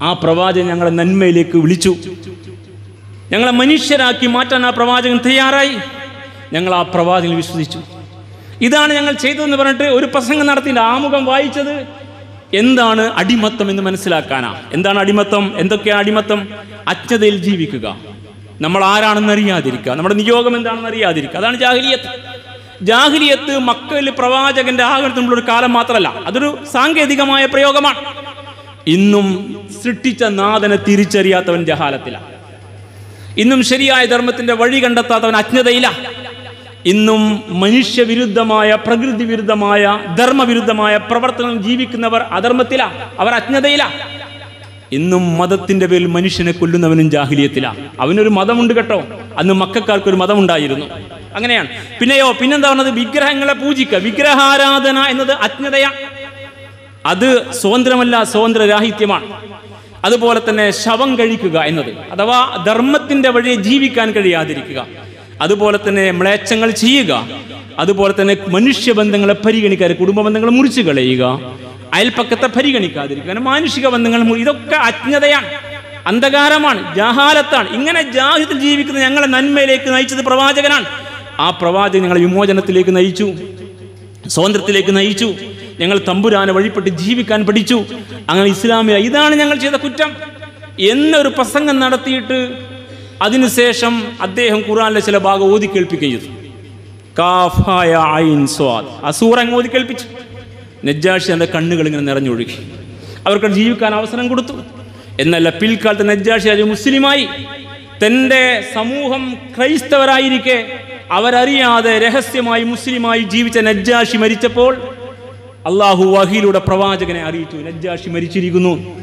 ആ പ്രവാചകൻ ഞങ്ങളെ നന്മയിലേക്ക് വിളിച്ചു. ഞങ്ങളെ മനുഷ്യരാക്കി മാറ്റാൻ ആ പ്രവാചകൻ തയ്യാറായി. ഞങ്ങൾ ആ പ്രവാചകൻ വിശ്വസിച്ചു. ഇതാണ് ഞങ്ങൾ ചെയ്തതെന്ന് പറഞ്ഞിട്ട് ഒരു പ്രസംഗം നടത്തിയില്ല. ആമുഖം വായിച്ചത് എന്താണ് അടിമത്തം എന്ന് മനസ്സിലാക്കാനാ. എന്താണ് അടിമത്തം? എന്തൊക്കെയാണ് അടിമത്തം? അച്ഛതയിൽ ജീവിക്കുക. നമ്മൾ ആരാണെന്ന് അറിയാതിരിക്കുക. നമ്മുടെ നിയോഗം എന്താണെന്ന് അറിയാതിരിക്കുക. അതാണ് ജാഹിലിയത്ത്. ജാഹിലിയത്ത് മക്കയിൽ പ്രവാചകന്റെ ആഗമനത്തിനുള്ള ഒരു കാലം മാത്രമല്ല അതൊരു സാങ്കേതികമായ പ്രയോഗമാണ്. ഇന്നും സൃഷ്ടിച്ച നാഥനെ തിരിച്ചറിയാത്തവൻ ജഹാലത്തിലാണ് ഇന്നും ശരിയായ ധർമ്മത്തിന്റെ വഴി കണ്ടെത്താത്തവൻ അജ്ഞതയില. ഇന്നും മനുഷ്യവിരുദ്ധമായ പ്രകൃതി വിരുദ്ധമായ ധർമ്മവിരുദ്ധമായ പ്രവർത്തനം ജീവിക്കുന്നവർ അധർമ്മത്തില. അവർ അജ്ഞതയിലാ. ഇന്നും മതത്തിന്റെ പേരിൽ മനുഷ്യനെ കൊല്ലുന്നവനും ജാഹ്ലിയത്തില. അവനൊരു മതമുണ്ട് കേട്ടോ. അന്ന് മക്കാർക്ക് ഒരു മതമുണ്ടായിരുന്നു. അങ്ങനെയാണ്. പിന്നെയോ പിന്നെന്താ പറഞ്ഞത്? വിഗ്രഹങ്ങളെ പൂജിക്കുക. വിഗ്രഹാരാധന എന്നത് അജ്ഞതയാണ് അത് സ്വതന്ത്രമല്ല സ്വതന്ത്രരാഹിത്യമാണ്. അതുപോലെ തന്നെ ശവം കഴിക്കുക എന്നത്. അഥവാ ധർമ്മത്തിന്റെ വഴി ജീവിക്കാൻ കഴിയാതിരിക്കുക. അതുപോലെ തന്നെ മ്ലേച്ഛങ്ങൾ ചെയ്യുക. അതുപോലെ തന്നെ മനുഷ്യബന്ധങ്ങളെ പരിഗണിക്കാതെ കുടുംബ ബന്ധങ്ങൾ മുറിച്ചു കളയുക. അയൽപ്പക്കത്തെ പരിഗണിക്കാതിരിക്കുക. മാനുഷിക ബന്ധങ്ങൾ ഇതൊക്കെ അജ്ഞതയാണ്. അന്ധകാരമാണ്. ജാഹാലത്താണ്. ഇങ്ങനെ ജാഹിത്തിൽ ജീവിക്കുന്ന ഞങ്ങളെ നന്മയിലേക്ക് നയിച്ചത് പ്രവാചകനാണ്. ആ പ്രവാചകൻ ഞങ്ങളെ വിമോചനത്തിലേക്ക് നയിച്ചു. സ്വാതന്ത്ര്യത്തിലേക്ക് നയിച്ചു. ഞങ്ങൾ തമ്പുരാനെ വഴിപ്പെട്ട് ജീവിക്കാൻ പഠിച്ചു. അങ്ങനെ ഇസ്ലാമിയ ഇതാണ് ഞങ്ങൾ ചെയ്ത കുറ്റം. എന്നൊരു പ്രസംഗം നടത്തിയിട്ട് അതിനുശേഷം അദ്ദേഹം ഖുറാനിലെ ചില ഭാഗം ഓതി കേൾപ്പിക്കുകയും ചെയ്തു. കാഫായ ഐൻ ഓതി കേൾപ്പിച്ചു നജ്ജാഷി എന്റെ കണ്ണുകൾ ഇങ്ങനെ നിറഞ്ഞൊഴുകി. അവർക്ക് ജീവിക്കാൻ അവസരം കൊടുത്തു. എന്നല്ല പിൽക്കാലത്ത് നജ്ജാഷി അത് മുസ്ലിമായി തന്റെ സമൂഹം ക്രൈസ്തവരായിരിക്കെ അവരറിയാതെ രഹസ്യമായി മുസ്ലിമായി ജീവിച്ച നജ്ജാഷി മരിച്ചപ്പോൾ അള്ളാഹു വഹിയിലൂടെ പ്രവാചകനെ അറിയിച്ചു. നജ്ജാഷി മരിച്ചിരിക്കുന്നു.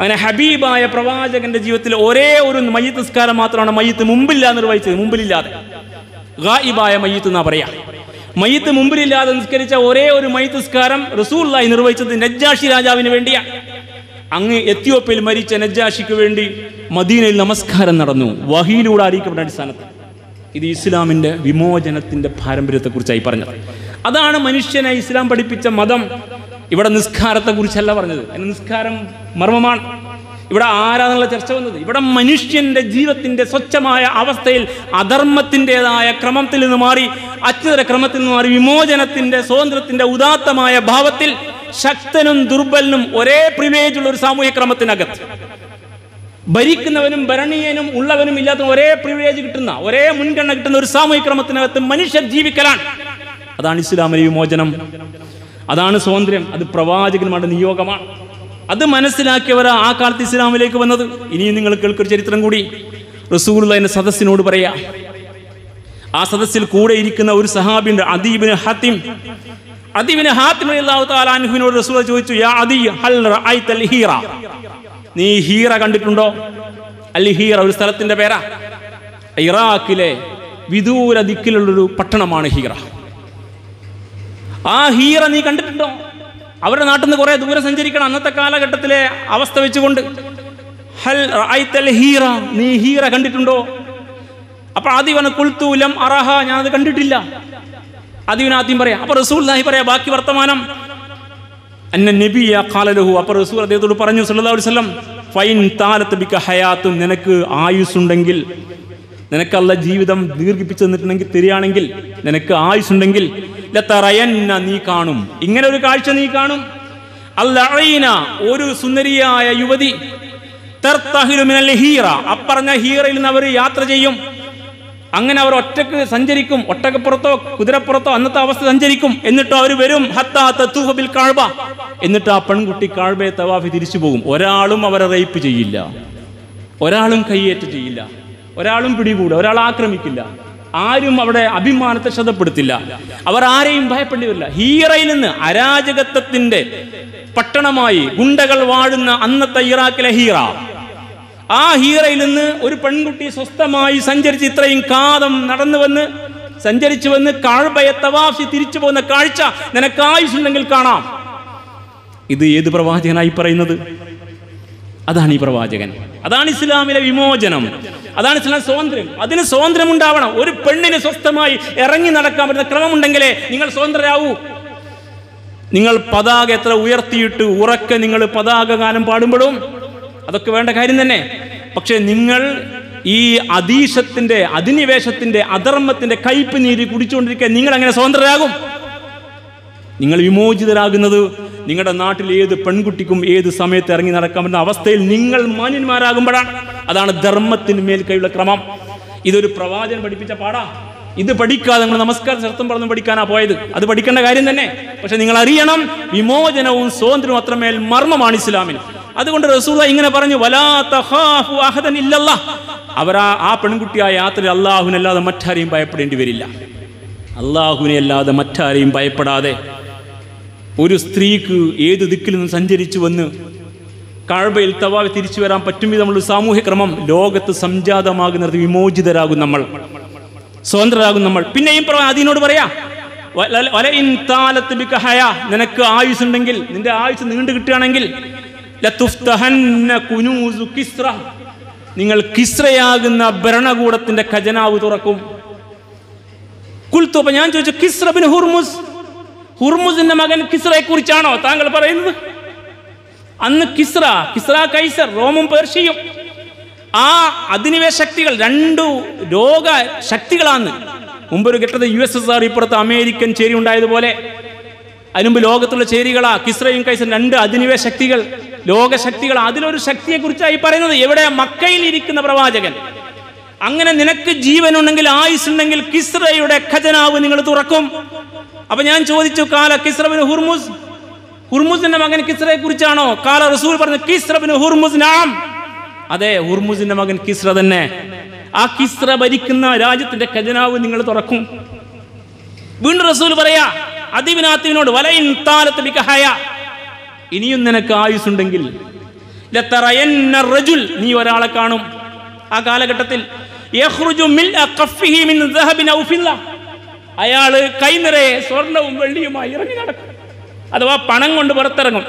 അങ്ങനെ ഹബീബായ പ്രവാചകന്റെ ജീവിതത്തിൽ ഒരേ ഒരു മയ്യത്ത് നിസ്കാരം മാത്രമാണ് മയ്യത്ത് മുമ്പില്ല നിർവഹിച്ചത്. മുമ്പിലില്ലാതെ. ഗായിബായ മയ്യത്ത് എന്നാ പറയാ? മയ്യത്ത് മുമ്പിലില്ലാതെ നിസ്കരിച്ച ഒരേ ഒരു നിസ്കാരം റസൂള്ളായി നിർവഹിച്ചത് നജ്ജാഷി രാജാവിന് വേണ്ടിയാണ് അങ്ങ് എത്യോപ്യയിൽ മരിച്ച നജ്ജാഷിക്ക് വേണ്ടി മദീനയിൽ നമസ്കാരം നടന്നു. വഹിയിലൂടെ അറിയിക്കപ്പെട്ട അടിസ്ഥാനത്തിൽ. ഇത് ഇസ്ലാമിന്റെ വിമോചനത്തിന്റെ പാരമ്പര്യത്തെക്കുറിച്ചായി പറഞ്ഞത്. അതാണ് മനുഷ്യനെ ഇസ്ലാം പഠിപ്പിച്ച മതം. ഇവിടെ നിസ്കാരത്തെക്കുറിച്ചല്ല പറഞ്ഞത്. നിസ്കാരം മർമ്മമാണ്. ഇവിടെ ആരാന്നുള്ള ചർച്ച വന്നത്? ഇവിടെ മനുഷ്യന്റെ ജീവിതത്തിന്റെ സ്വച്ഛമായ അവസ്ഥയിൽ അധർമ്മത്തിന്റെതായ ക്രമത്തിൽ നിന്ന് മാറി അച്യുതര ക്രമത്തിൽ നിന്ന് മാറി വിമോചനത്തിന്റെ സ്വാതന്ത്ര്യത്തിന്റെ ഉദാത്തമായ ഭാവത്തിൽ ശക്തനും ദുർബലനും ഒരേ പ്രിവിലേജുള്ള ഒരു സാമൂഹ്യ ക്രമത്തിനകത്ത്. ഭരിക്കുന്നവനും ഭരണീയനും ഉള്ളവനും ഇല്ലാത്ത ഒരേ പ്രിവിലേജ് കിട്ടുന്ന ഒരേ മുൻഗണന കിട്ടുന്ന ഒരു സാമൂഹിക ക്രമത്തിനകത്ത് മനുഷ്യർ ജീവിക്കലാണ്. അതാണ് ഇസ്ലാമിലെ വിമോചനം. അതാണ് സ്വാതന്ത്ര്യം. അത് പ്രവാചകന്മാരുടെ നിയോഗമാണ്. അത് മനസ്സിലാക്കിയവരാ ആ കാലത്ത് ഇസ്ലാമിലേക്ക് വന്നത്. ഇനിയും നിങ്ങൾ കേൾക്കൊരു ചരിത്രം കൂടി. റസൂൽ സദസ്സിനോട് പറയാ ആ സദസ്സിൽ കൂടെ ഇരിക്കുന്ന ഒരു സഹാബിന്റെ അദീബിന് ഹത്തിം. അദീബിന് ഹാത്തിം അള്ളാഹു റസൂൽ ചോദിച്ചു യാ ഹൽ ഹീറ? നീ ഹീറ കണ്ടിട്ടുണ്ടോ? അൽ ഹീറ ഒരു സ്ഥലത്തിന്റെ പേരാ. ഇറാഖിലെ വിദൂര ദിക്കിലുള്ളൊരു പട്ടണമാണ് ഹീറ. ആ ഹീറ നീ കണ്ടിട്ടുണ്ടോ? അവരുടെ നാട്ടിൽ നിന്ന് കുറെ ദൂരെ സഞ്ചരിക്കണം. അന്നത്തെ കാലഘട്ടത്തിലെ അവസ്ഥ വെച്ചുകൊണ്ട്. ഹൽ ഹീറ നീ ഹീറ കണ്ടിട്ടുണ്ടോ? അപ്പൊ ആദ്യം കുൽത്തൂലം അറഹ ഞാനത് കണ്ടിട്ടില്ല. ആദ്യം ആദ്യം പറയാം. അപ്പൊ റസൂൽ നാഹി പറയാ ബാക്കി വർത്തമാനം. അന്ന നബിയ ഖാലലഹു അപ്പൊ റസൂൽ അദ്ദേഹത്തോട് പറഞ്ഞു അലൈഹി വസല്ലം ഫൈൻ താലത്ത് ഹയാത്തും നിനക്ക് ആയുസ്സുണ്ടെങ്കിൽ നിനക്ക് അല്ല ജീവിതം ദീർഘിപ്പിച്ചു തന്നിട്ടുണ്ടെങ്കിൽ തരികയാണെങ്കിൽ നിനക്ക് ആയുസ്സുണ്ടെങ്കിൽ ലതറയന്ന നീ കാണും. ഇങ്ങനെ ഒരു കാഴ്ച നീ കാണും. അല്ലഈന ഒരു സുന്ദരിയായ യുവതി ഹീറ അപ്പറഞ്ഞ ഹീറയിൽ നിന്ന് അവർ യാത്ര ചെയ്യും. അങ്ങനെ അവർ ഒറ്റയ്ക്ക് സഞ്ചരിക്കും. ഒട്ടകപ്പുറത്തോ കുതിരപ്പുറത്തോ അന്നത്തെ അവസ്ഥ സഞ്ചരിക്കും. എന്നിട്ടോ അവർ വരും. ഹത്താ തത്തൂഹബിൽ കാഴ്ബ. എന്നിട്ട് ആ പെൺകുട്ടി കാഴ്ബയെ തവാഫി തിരിച്ചു പോകും. ഒരാളും അവരെ റേപ്പ് ചെയ്യില്ല. ഒരാളും കയ്യേറ്റ് ചെയ്യില്ല. ഒരാളും പിടികൂടുക ഒരാൾ ആക്രമിക്കില്ല. ആരും അവിടെ അഭിമാനത്തെ ശതപ്പെടുത്തില്ല അവർ ആരെയും ഭയപ്പെടേണ്ടി വരില്ല. ഹീറയിൽ നിന്ന് അരാജകത്വത്തിന്റെ പട്ടണമായി ഗുണ്ടകൾ വാഴുന്ന അന്നത്തെ ഇറാഖിലെ ഹീറ. ആ ഹീറയിൽ നിന്ന് ഒരു പെൺകുട്ടി സ്വസ്ഥമായി സഞ്ചരിച്ച് ഇത്രയും കാതം നടന്നു വന്ന് സഞ്ചരിച്ചു വന്ന് കാഴ്ബയെ തവാഫി തിരിച്ചു പോകുന്ന കാഴ്ച നിനക്ക് ആയുസുണ്ടെങ്കിൽ കാണാം. ഇത് ഏത് പ്രവാചകനായി പറയുന്നത്? അതാണ് ഈ പ്രവാചകൻ. അതാണ് ഇസ്ലാമിലെ വിമോചനം. അതാണ് ഇസ്ലാം സ്വാതന്ത്ര്യം. അതിന് സ്വാതന്ത്ര്യം ഉണ്ടാവണം ഒരു പെണ്ണിന് സ്വസ്ഥമായി ഇറങ്ങി നടക്കാൻ പറ്റുന്ന ക്രമമുണ്ടെങ്കിലേ നിങ്ങൾ സ്വതന്ത്രരാവൂ. നിങ്ങൾ പതാക എത്ര ഉയർത്തിയിട്ട് ഉറക്കെ നിങ്ങൾ പതാക ഗാനം പാടുമ്പോഴും അതൊക്കെ വേണ്ട കാര്യം തന്നെ. പക്ഷേ നിങ്ങൾ ഈ അതീശത്തിന്റെ അധിനിവേശത്തിന്റെ അധർമ്മത്തിന്റെ കയ്പ് നീര് കുടിച്ചുകൊണ്ടിരിക്കാൻ നിങ്ങൾ അങ്ങനെ സ്വതന്ത്രരാകും. നിങ്ങൾ വിമോചിതരാകുന്നത് നിങ്ങളുടെ നാട്ടിൽ ഏത് പെൺകുട്ടിക്കും ഏത് സമയത്ത് ഇറങ്ങി നടക്കാൻ പറ്റുന്ന അവസ്ഥയിൽ നിങ്ങൾ മാന്യന്മാരാകുമ്പോഴാണ്. അതാണ് ധർമ്മത്തിന് മേൽ കൈയുള്ള ക്രമം. ഇതൊരു പ്രവാചകൻ പഠിപ്പിച്ച പാടാ ഇത് പഠിക്കാതെ നിങ്ങൾ നമസ്കാരം ശർത്തം പറഞ്ഞു പഠിക്കാനാ പോയത്. അത് പഠിക്കേണ്ട കാര്യം തന്നെ. പക്ഷെ നിങ്ങൾ അറിയണം വിമോചനവും സ്വാതന്ത്ര്യവും അത്രമേൽ മർമ്മമാണ് ഇസ്ലാമിന്. അതുകൊണ്ട് റസൂല ഇങ്ങനെ പറഞ്ഞു ഇല്ലല്ലാ. അവരാ ആ പെൺകുട്ടിയായ യാത്രയിൽ അള്ളാഹുനല്ലാതെ മറ്റാരെയും ഭയപ്പെടേണ്ടി വരില്ല. അള്ളാഹുവിനെ അല്ലാതെ മറ്റാരെയും ഭയപ്പെടാതെ ഒരു സ്ത്രീക്ക് ഏത് ദിക്കിൽ നിന്ന് സഞ്ചരിച്ചു വന്ന് കാഴ്ബയിൽ തവാവ് തിരിച്ചു വരാൻ പറ്റും വിധമുള്ള സാമൂഹ്യ ക്രമം ലോകത്ത് സംജാതമാകുന്നത് വിമോചിതരാകും നമ്മൾ സ്വതന്ത്രരാകും നമ്മൾ പിന്നെയും അതിനോട് പറയാ. നിനക്ക് ആയുസ് ഉണ്ടെങ്കിൽ നിന്റെ ആയുസ് നീണ്ടു കിട്ടുകയാണെങ്കിൽ. നിങ്ങൾ കിസ്രയാകുന്ന ഭരണകൂടത്തിന്റെ ഖജനാവ് തുറക്കും ഞാൻ ചോദിച്ചു ഹുർമുസ് ഹുർമുസിന്റെ മകൻ കിസ്രയെ കുറിച്ചാണോ താങ്കൾ പറയുന്നത്? അന്ന് കിസ്ര കിസ്ര കൈസർ റോമും പേർഷ്യയും ആ അധിനിവേശ ശക്തികൾ രണ്ടു രോഗ ശക്തികളാണ്. മുമ്പൊരു കെട്ടത് യു എസ് എസ് ആർ ഇപ്പുറത്ത് അമേരിക്കൻ ചേരി ഉണ്ടായതുപോലെ. അതിനുമ്പ് ലോകത്തുള്ള ചേരികളാ കിസ്രയും കൈസറും രണ്ട് അധിനിവേശ ശക്തികൾ ലോകശക്തികൾ. അതിലൊരു ശക്തിയെ കുറിച്ചായി പറയുന്നത്? എവിടെ? മക്കയിൽ ഇരിക്കുന്ന പ്രവാചകൻ. അങ്ങനെ നിനക്ക് ജീവനുണ്ടെങ്കിൽ ആയുസ്സുണ്ടെങ്കിൽ കിസ്രയുടെ ഖജനാവ് നിങ്ങൾ തുറക്കും. അപ്പൊ ഞാൻ ചോദിച്ചു കാല കിസ്രബിന് ഹുർമുസ്? ഹുർമുസിന്റെ മകൻ കിസ്രയെ കുറിച്ചാണോ? കാല റസൂൽ പറഞ്ഞു കിസ്രബിന് ഹുർമുസ് നാം. അതെ ഹുർമുസിന്റെ മകൻ കിസ്ര തന്നെ. ആ കിസ്ര ഭരിക്കുന്ന രാജ്യത്തിന്റെ ഖജനാവ് നിങ്ങൾ തുറക്കും. വീണ്ടും റസൂൽ പറയാ അതിവിനാത്തിവിനോട് വലയിൻ താലത്ത് ബികഹയ ഇനിയും നിനക്ക് ആയുസ്സുണ്ടെങ്കിൽ നീ ഒരാളെ കാണും. ആ കാലഘട്ടത്തിൽ അയാൾ കൈനിറയെ സ്വർണവും വെള്ളിയുമായി ഇറങ്ങി നടക്കും. അഥവാ പണം കൊണ്ട് പുറത്തിറങ്ങും.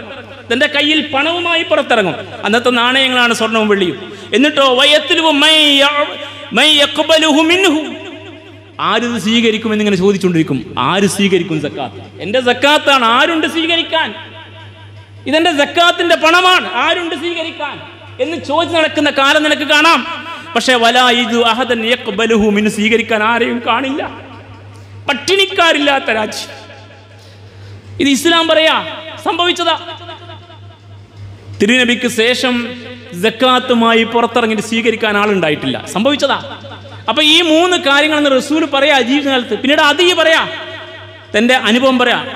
തന്റെ കയ്യിൽ പണവുമായി പുറത്തിറങ്ങും. അന്നത്തെ നാണയങ്ങളാണ് സ്വർണവും വെള്ളിയും. എന്നിട്ടോ ആരിത് സ്വീകരിക്കും എന്നിങ്ങനെ ചോദിച്ചുകൊണ്ടിരിക്കും. ആര് സ്വീകരിക്കും സക്കാത്ത്? എന്റെ സക്കാത്താണ്. ആരുണ്ട് സ്വീകരിക്കാൻ? ഇതെന്റെ സക്കാത്തിന്റെ പണമാണ്. ആരുണ്ട് സ്വീകരിക്കാൻ? എന്ന് ചോദിച്ചു നടക്കുന്ന കാലം നിനക്ക് കാണാം. പക്ഷേ വലാ ഇത് അഹദൻ സ്വീകരിക്കാൻ ആരെയും കാണില്ല. പട്ടിണിക്കാരില്ലാത്ത രാജ്യം. ഇത് ഇസ്ലാം പറയാ സംഭവിച്ചതാ. തിരുനബിക്ക് ശേഷം ജക്കാത്തുമായി പുറത്തിറങ്ങിയിട്ട് സ്വീകരിക്കാൻ ആളുണ്ടായിട്ടില്ല. സംഭവിച്ചതാ. അപ്പൊ ഈ മൂന്ന് കാര്യങ്ങളെന്ന് റസൂൽ പറയാ ജീവിതകാലത്ത്. പിന്നീട് അതീ പറയാ തന്റെ അനുഭവം പറയാം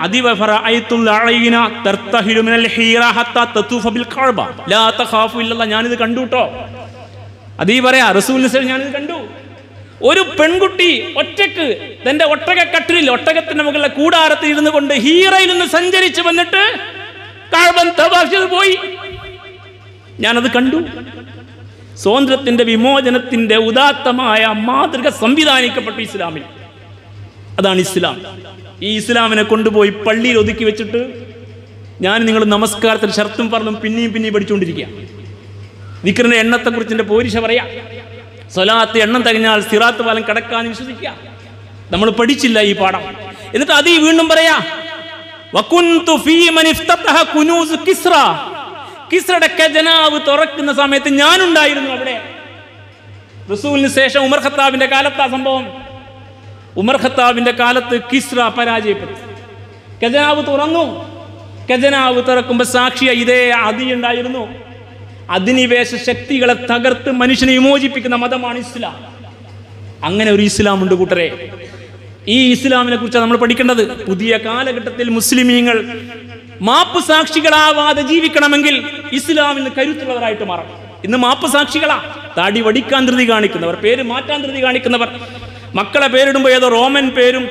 ഞാനിത് കണ്ടു ട്ടോ. അതീ പറയാ റസൂൽ ഞാനിത് കണ്ടു. ഒരു പെൺകുട്ടി ഒറ്റയ്ക്ക് തന്റെ ഒട്ടകക്കട്ടിലിൽ ഒട്ടകത്തിന്റെ മുകളിലെ കൂടാരത്തിൽ ഇരുന്നു കൊണ്ട് ഹീറയിൽ നിന്ന് സഞ്ചരിച്ചു വന്നിട്ട് കഴവൻ തവാഫിൽ പോയി. ഞാനത് കണ്ടു. സ്വാതന്ത്ര്യത്തിന്റെ വിമോചനത്തിന്റെ ഉദാത്തമായ മാതൃക സംവിധാനിക്കപ്പെട്ടു ഇസ്ലാമിൽ. അതാണ് ഇസ്ലാം. ഈ ഇസ്ലാമിനെ കൊണ്ടുപോയി പള്ളിയിൽ ഒതുക്കി വെച്ചിട്ട് ഞാൻ നിങ്ങൾ നമസ്കാരത്തിൽ ഷർത്തും പറഞ്ഞും പിന്നെയും പിന്നെയും പഠിച്ചുകൊണ്ടിരിക്കുക. വിക്രന്റെ എണ്ണത്തെക്കുറിച്ച് പോരിശ പറയാ. സ്വലാത്ത് എണ്ണം തകഞ്ഞാൽ സിറാത്ത് പാലം കിടക്കാൻ വിശ്വസിക്കുക. നമ്മൾ പഠിച്ചില്ല ഈ പാഠം. എന്നിട്ട് അത് ഈ വീണ്ടും പറയാ. ഖജനാവ് തുറക്കുന്ന സമയത്ത് ഞാനുണ്ടായിരുന്നു അവിടെ. റസൂലിന് ശേഷം ഉമർ ഖത്താബിന്റെ കാലത്താ സംഭവം. ഉമർ ഖത്താബിന്റെ കാലത്ത് കിസ്ര പരാജയപ്പെട്ടു. ഖജനാവ് തുറന്നു. ഖജനാവ് തുറക്കുമ്പോൾ സാക്ഷിയ ഇതേ അതി ഉണ്ടായിരുന്നു. അധിനിവേശ ശക്തികളെ തകർത്ത് മനുഷ്യനെ വിമോചിപ്പിക്കുന്ന മതമാണ് ഇസ്ലാം. അങ്ങനെ ഒരു ഇസ്ലാം ഉണ്ട് കൂട്ടരെ. ഈ ഇസ്ലാമിനെ കുറിച്ചാണ് നമ്മൾ പഠിക്കേണ്ടത്. പുതിയ കാലഘട്ടത്തിൽ മുസ്ലിമീങ്ങൾ മാപ്പ് സാക്ഷികളാവാതെ ജീവിക്കണമെങ്കിൽ ഇസ്ലാമിന് കരുത്തുള്ളവരായിട്ട് മാറണം. ഇന്ന് മാപ്പ് സാക്ഷികളാ. താടി വടിക്കാൻ ധൃതി കാണിക്കുന്നവർ പേര് മാറ്റാൻ ധൃതി കാണിക്കുന്നവർ. മക്കളെ പേരിടുമ്പോൾ ഏതോ റോമൻ പേരും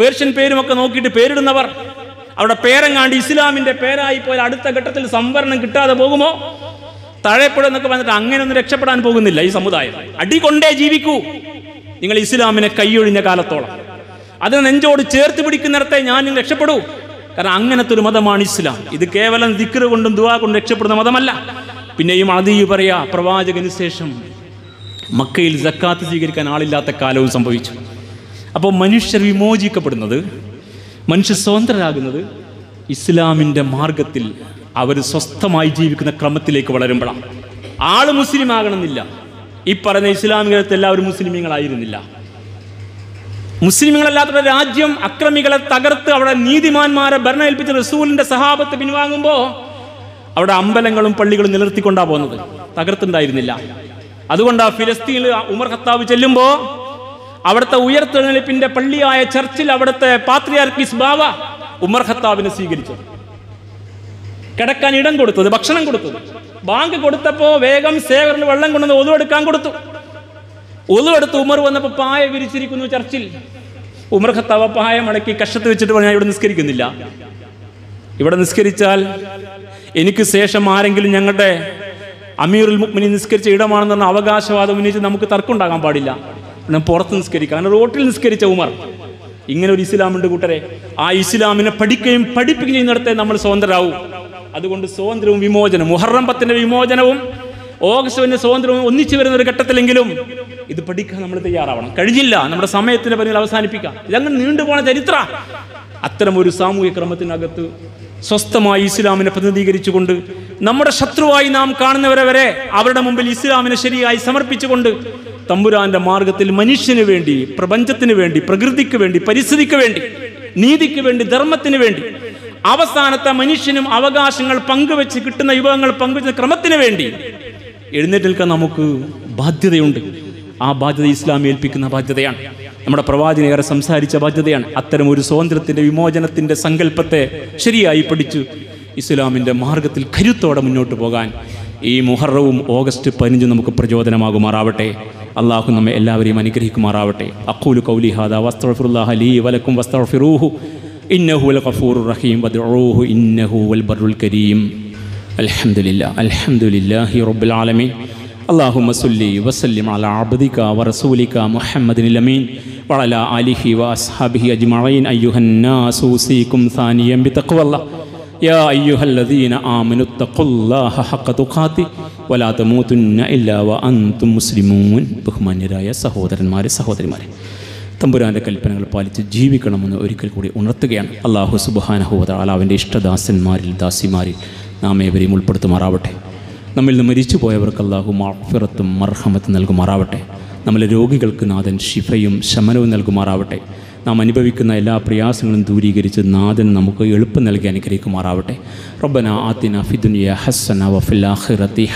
പേർഷ്യൻ പേരും ഒക്കെ നോക്കിയിട്ട് പേരിടുന്നവർ. അവിടെ പേരെങ്ങാണ്ട് ഇസ്ലാമിന്റെ പേരായി പോയാൽ അടുത്ത ഘട്ടത്തിൽ സംവരണം കിട്ടാതെ പോകുമോ? എന്നൊക്കെ പറഞ്ഞിട്ട് അങ്ങനെ ഒന്ന് രക്ഷപ്പെടാൻ പോകുന്നില്ല ഈ സമുദായം. അടികൊണ്ടേ ജീവിക്കൂ. നിങ്ങൾ ഇസ്ലാമിനെ കൈയൊഴിഞ്ഞ കാലത്തോളം. അതിനെ നെഞ്ചോട് ചേർത്ത് പിടിക്കുന്നിടത്തെ നിങ്ങൾ രക്ഷപ്പെടൂ. കാരണം അങ്ങനത്തെ ഒരു മതമാണ് ഇസ്ലാം. ഇത് കേവലം ദിക്കറ് കൊണ്ടും ദുവാ കൊണ്ടും രക്ഷപ്പെടുന്ന മതമല്ല. പിന്നെയും അതീ പറയാ പ്രവാചകന് ശേഷം മക്കയിൽ ജക്കാത്ത് സ്വീകരിക്കാൻ ആളില്ലാത്ത കാലവും സംഭവിച്ചു. അപ്പോൾ മനുഷ്യർ വിമോചിക്കപ്പെടുന്നത് മനുഷ്യ സ്വതന്ത്രരാകുന്നത് ഇസ്ലാമിന്റെ മാർഗത്തിൽ അവർ സ്വസ്ഥമായി ജീവിക്കുന്ന ക്രമത്തിലേക്ക് വളരുമ്പോഴാണ്. ആൾ മുസ്ലിം ആകണമെന്നില്ല. ഈ പറയുന്ന ഇസ്ലാമികളത്തെ എല്ലാവരും മുസ്ലിമീങ്ങളായിരുന്നില്ല. മുസ്ലിമുകളല്ലാത്ത രാജ്യം അക്രമികളെ തകർത്ത് അവിടെ നീതിമാന്മാരെ ഭരണം ഏൽപ്പിച്ച റസൂലിന്റെ സഹാബത്ത് പിൻവാങ്ങുമ്പോൾ അവിടെ അമ്പലങ്ങളും പള്ളികളും നിലനിർത്തിക്കൊണ്ടാ പോകുന്നത്. തകർത്തുണ്ടായിരുന്നില്ല. അതുകൊണ്ട് ആ ഫിലസ്തീനിൽ ഉമർ ഖത്താബ് ചെല്ലുമ്പോൾ അവിടുത്തെ ഉയർത്തെഴുന്നേൽപ്പിന്റെ പള്ളിയായ ചർച്ചിൽ അവിടുത്തെ പാത്രിയാർക്കിസ് ബാവ ഉമർ ഖത്താബിനെ സ്വീകരിച്ചത്. കിടക്കാൻ ഇടം കൊടുത്തത് ഭക്ഷണം കൊടുത്തത്. ബാങ്ക് കൊടുത്തപ്പോൾ വേഗം സേവറിന് വെള്ളം കൊണ്ടുവന്ന് ഒതുവെടുക്കാൻ കൊടുത്തു. ഒതുവെടുത്ത് ഉമർ വന്നപ്പോൾ പായ വിരിച്ചിരിക്കുന്നു ചർച്ചിൽ. ഉമർ ഖത്താബ് പായ മടക്കി കഷത്ത് വെച്ചിട്ട് പറഞ്ഞാൽ ഇവിടെ നിസ്കരിക്കുന്നില്ല. ഇവിടെ നിസ്കരിച്ചാൽ എനിക്ക് ശേഷം ആരെങ്കിലും ഞങ്ങളുടെ അമീറുൽ മുക്മിനി നിസ്കരിച്ച ഇടമാണെന്ന് പറഞ്ഞ അവകാശവാദം ഉന്നയിച്ച് നമുക്ക് തർക്കം ഉണ്ടാകാൻ പാടില്ല. ഞാൻ പുറത്ത് നിസ്കരിക്കുക അങ്ങനെ റോട്ടിൽ നിസ്കരിച്ച ഉമർ. ഇങ്ങനെ ഒരു ഇസ്ലാമുണ്ട് കൂട്ടരെ. ആ ഇസ്ലാമിനെ പഠിക്കുകയും പഠിപ്പിക്കുകയും ചെയ്യുന്നിടത്തെ നമ്മൾ സ്വതന്ത്രരാവും. അതുകൊണ്ട് സ്വാതന്ത്ര്യവും വിമോചനവും മുഹറം വിമോചനവും ഓഗസ്റ്റ് ഒന്നിന് സ്വാതന്ത്ര്യവും ഒന്നിച്ചു വരുന്ന ഒരു ഘട്ടത്തിലെങ്കിലും ഇത് പഠിക്കാൻ നമ്മൾ തയ്യാറാവണം. കഴിഞ്ഞില്ല. നമ്മുടെ സമയത്തിന്റെ പരിധിയിൽ അവസാനിപ്പിക്കാം. ഇതങ്ങനെ നീണ്ടുപോണ ചരിത്ര. അത്തരം ഒരു സാമൂഹ്യ ക്രമത്തിനകത്ത് സ്വസ്ഥമായി ഇസ്ലാമിനെ പ്രതിനിധീകരിച്ചുകൊണ്ട് നമ്മുടെ ശത്രുവായി നാം കാണുന്നവരെ വരെ അവരുടെ മുമ്പിൽ ഇസ്ലാമിനെ ശരിയായി സമർപ്പിച്ചുകൊണ്ട് തമ്പുരാന്റെ മാർഗത്തിൽ മനുഷ്യന് വേണ്ടി പ്രപഞ്ചത്തിന് വേണ്ടി പ്രകൃതിക്ക് വേണ്ടി പരിസ്ഥിതിക്ക് വേണ്ടി നീതിക്ക് വേണ്ടി ധർമ്മത്തിന് വേണ്ടി അവസാനത്തെ മനുഷ്യനും അവകാശങ്ങൾ പങ്കുവെച്ച് കിട്ടുന്ന വിഭവങ്ങൾ പങ്കുവെച്ച ക്രമത്തിന് വേണ്ടി എഴുന്നേറ്റ് നിൽക്കാൻ നമുക്ക് ബാധ്യതയുണ്ട്. ആ ബാധ്യത ഇസ്ലാം ഏൽപ്പിക്കുന്ന ബാധ്യതയാണ്. നമ്മുടെ പ്രവാചകനേറെ സംസാരിച്ച ബാധ്യതയാണ്. അത്തരം ഒരു സ്വാതന്ത്ര്യത്തിന്റെ വിമോചനത്തിന്റെ സങ്കല്പത്തെ ശരിയായി പഠിച്ചു ഇസ്ലാമിന്റെ മാർഗത്തിൽ കരുത്തോടെ മുന്നോട്ട് പോകാൻ ഈ മുഹറവും ഓഗസ്റ്റ് പതിനഞ്ചും നമുക്ക് പ്രചോദനമാകുമാറാവട്ടെ. അള്ളാഹു നമ്മെ എല്ലാവരെയും അനുഗ്രഹിക്കുമാറാവട്ടെ. അക്കൂലു കൗലിഹാദ വസ്തഫിറുല്ലാഹ ലീ വലക്കും വസ്തഫിറൂഹു ഇന്നഹു അൽ കഫൂർ റഹീം വദ്ഊഹു ഇന്നഹു വൽ ബറുൽ കരീം. അൽഹംദുലില്ലാ അൽഹംദുലില്ലാഹി റബ്ബിൽ ആലമീൻ. اللهم صل وسلم على عبدك ورسولك محمد الأمين وعلى آله وأصحابه أجمعين أيها الناس أوصيكم ثانيا بتقوى الله يا أيها الذين آمنوا اتقوا الله حق تقاته ولا تموتن إلا وأنتم مسلمون ബഹുമാന്യരായ സഹോദരന്മാരെ സഹോദരിമാരെ തമ്പുരാൻ്റെ കൽപ്പനകൾ പാലിച്ച് ജീവിക്കണമെന്ന് ഒരിക്കൽ കൂടി ഉണർത്തുകയാണ് അള്ളാഹു സുബാനഹുവത അവൻ്റെ ഇഷ്ടദാസന്മാരിൽ ദാസിമാരിൽ നാം ഏവരെയും ഉൾപ്പെടുത്തുമാറാവട്ടെ നമ്മിൽ നിന്ന് മരിച്ചു പോയവർക്ക് അള്ളാഹു മാഫിറത്തും മർഹമത്തും നൽകുമാറാവട്ടെ. നമ്മളെ രോഗികൾക്ക് നാഥൻ ശിഫയും ശമനവും നൽകുമാറാവട്ടെ. നാം അനുഭവിക്കുന്ന എല്ലാ പ്രയാസങ്ങളും ദൂരീകരിച്ച് നാഥൻ നമുക്ക് എളുപ്പം നൽകി അനുഗ്രഹിക്കുമാറാവട്ടെ. റബ്ബന ആത്തിന ഫിദുനിയ ഹസ്സന വഫിൽ ആഖിറത്തി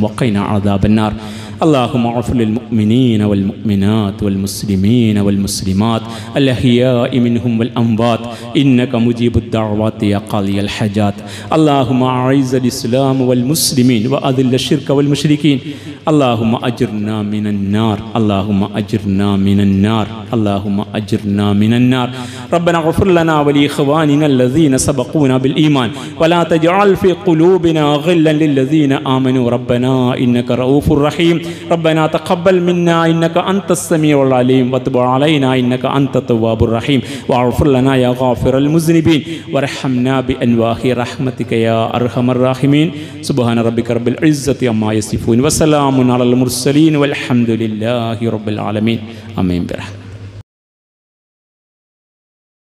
വക്കൈന അദാബന്നാർ. اللهم اغفر للمؤمنين والمؤمنات والمسلمين والمسلمات الأحياء منهم والأموات. إنك مجيب الدعوات يا قاضي الحاجات. اللهم أعز الإسلام والمسلمين وأذل الشرك والمشركين. اللهم أجرنا من النار. اللهم أجرنا من النار. اللهم أجرنا من النار. ربنا اغفر لنا ولإخواننا الذين سبقونا بالإيمان. ولا تجعل في قلوبنا غلا للذين آمنوا. ربنا إنك رؤوف رحيم. ربنا تقبل منا إنك أنت السميع العليم وتب علينا إنك أنت التواب الرحيم. واغفر لنا يا غافر المذنبين وارحمنا بأنواع رحمتك يا أرحم الراحمين. سبحان ربك رب العزة عما يصفون وسلام على المرسلين والحمد لله رب العالمين. آمين برحمة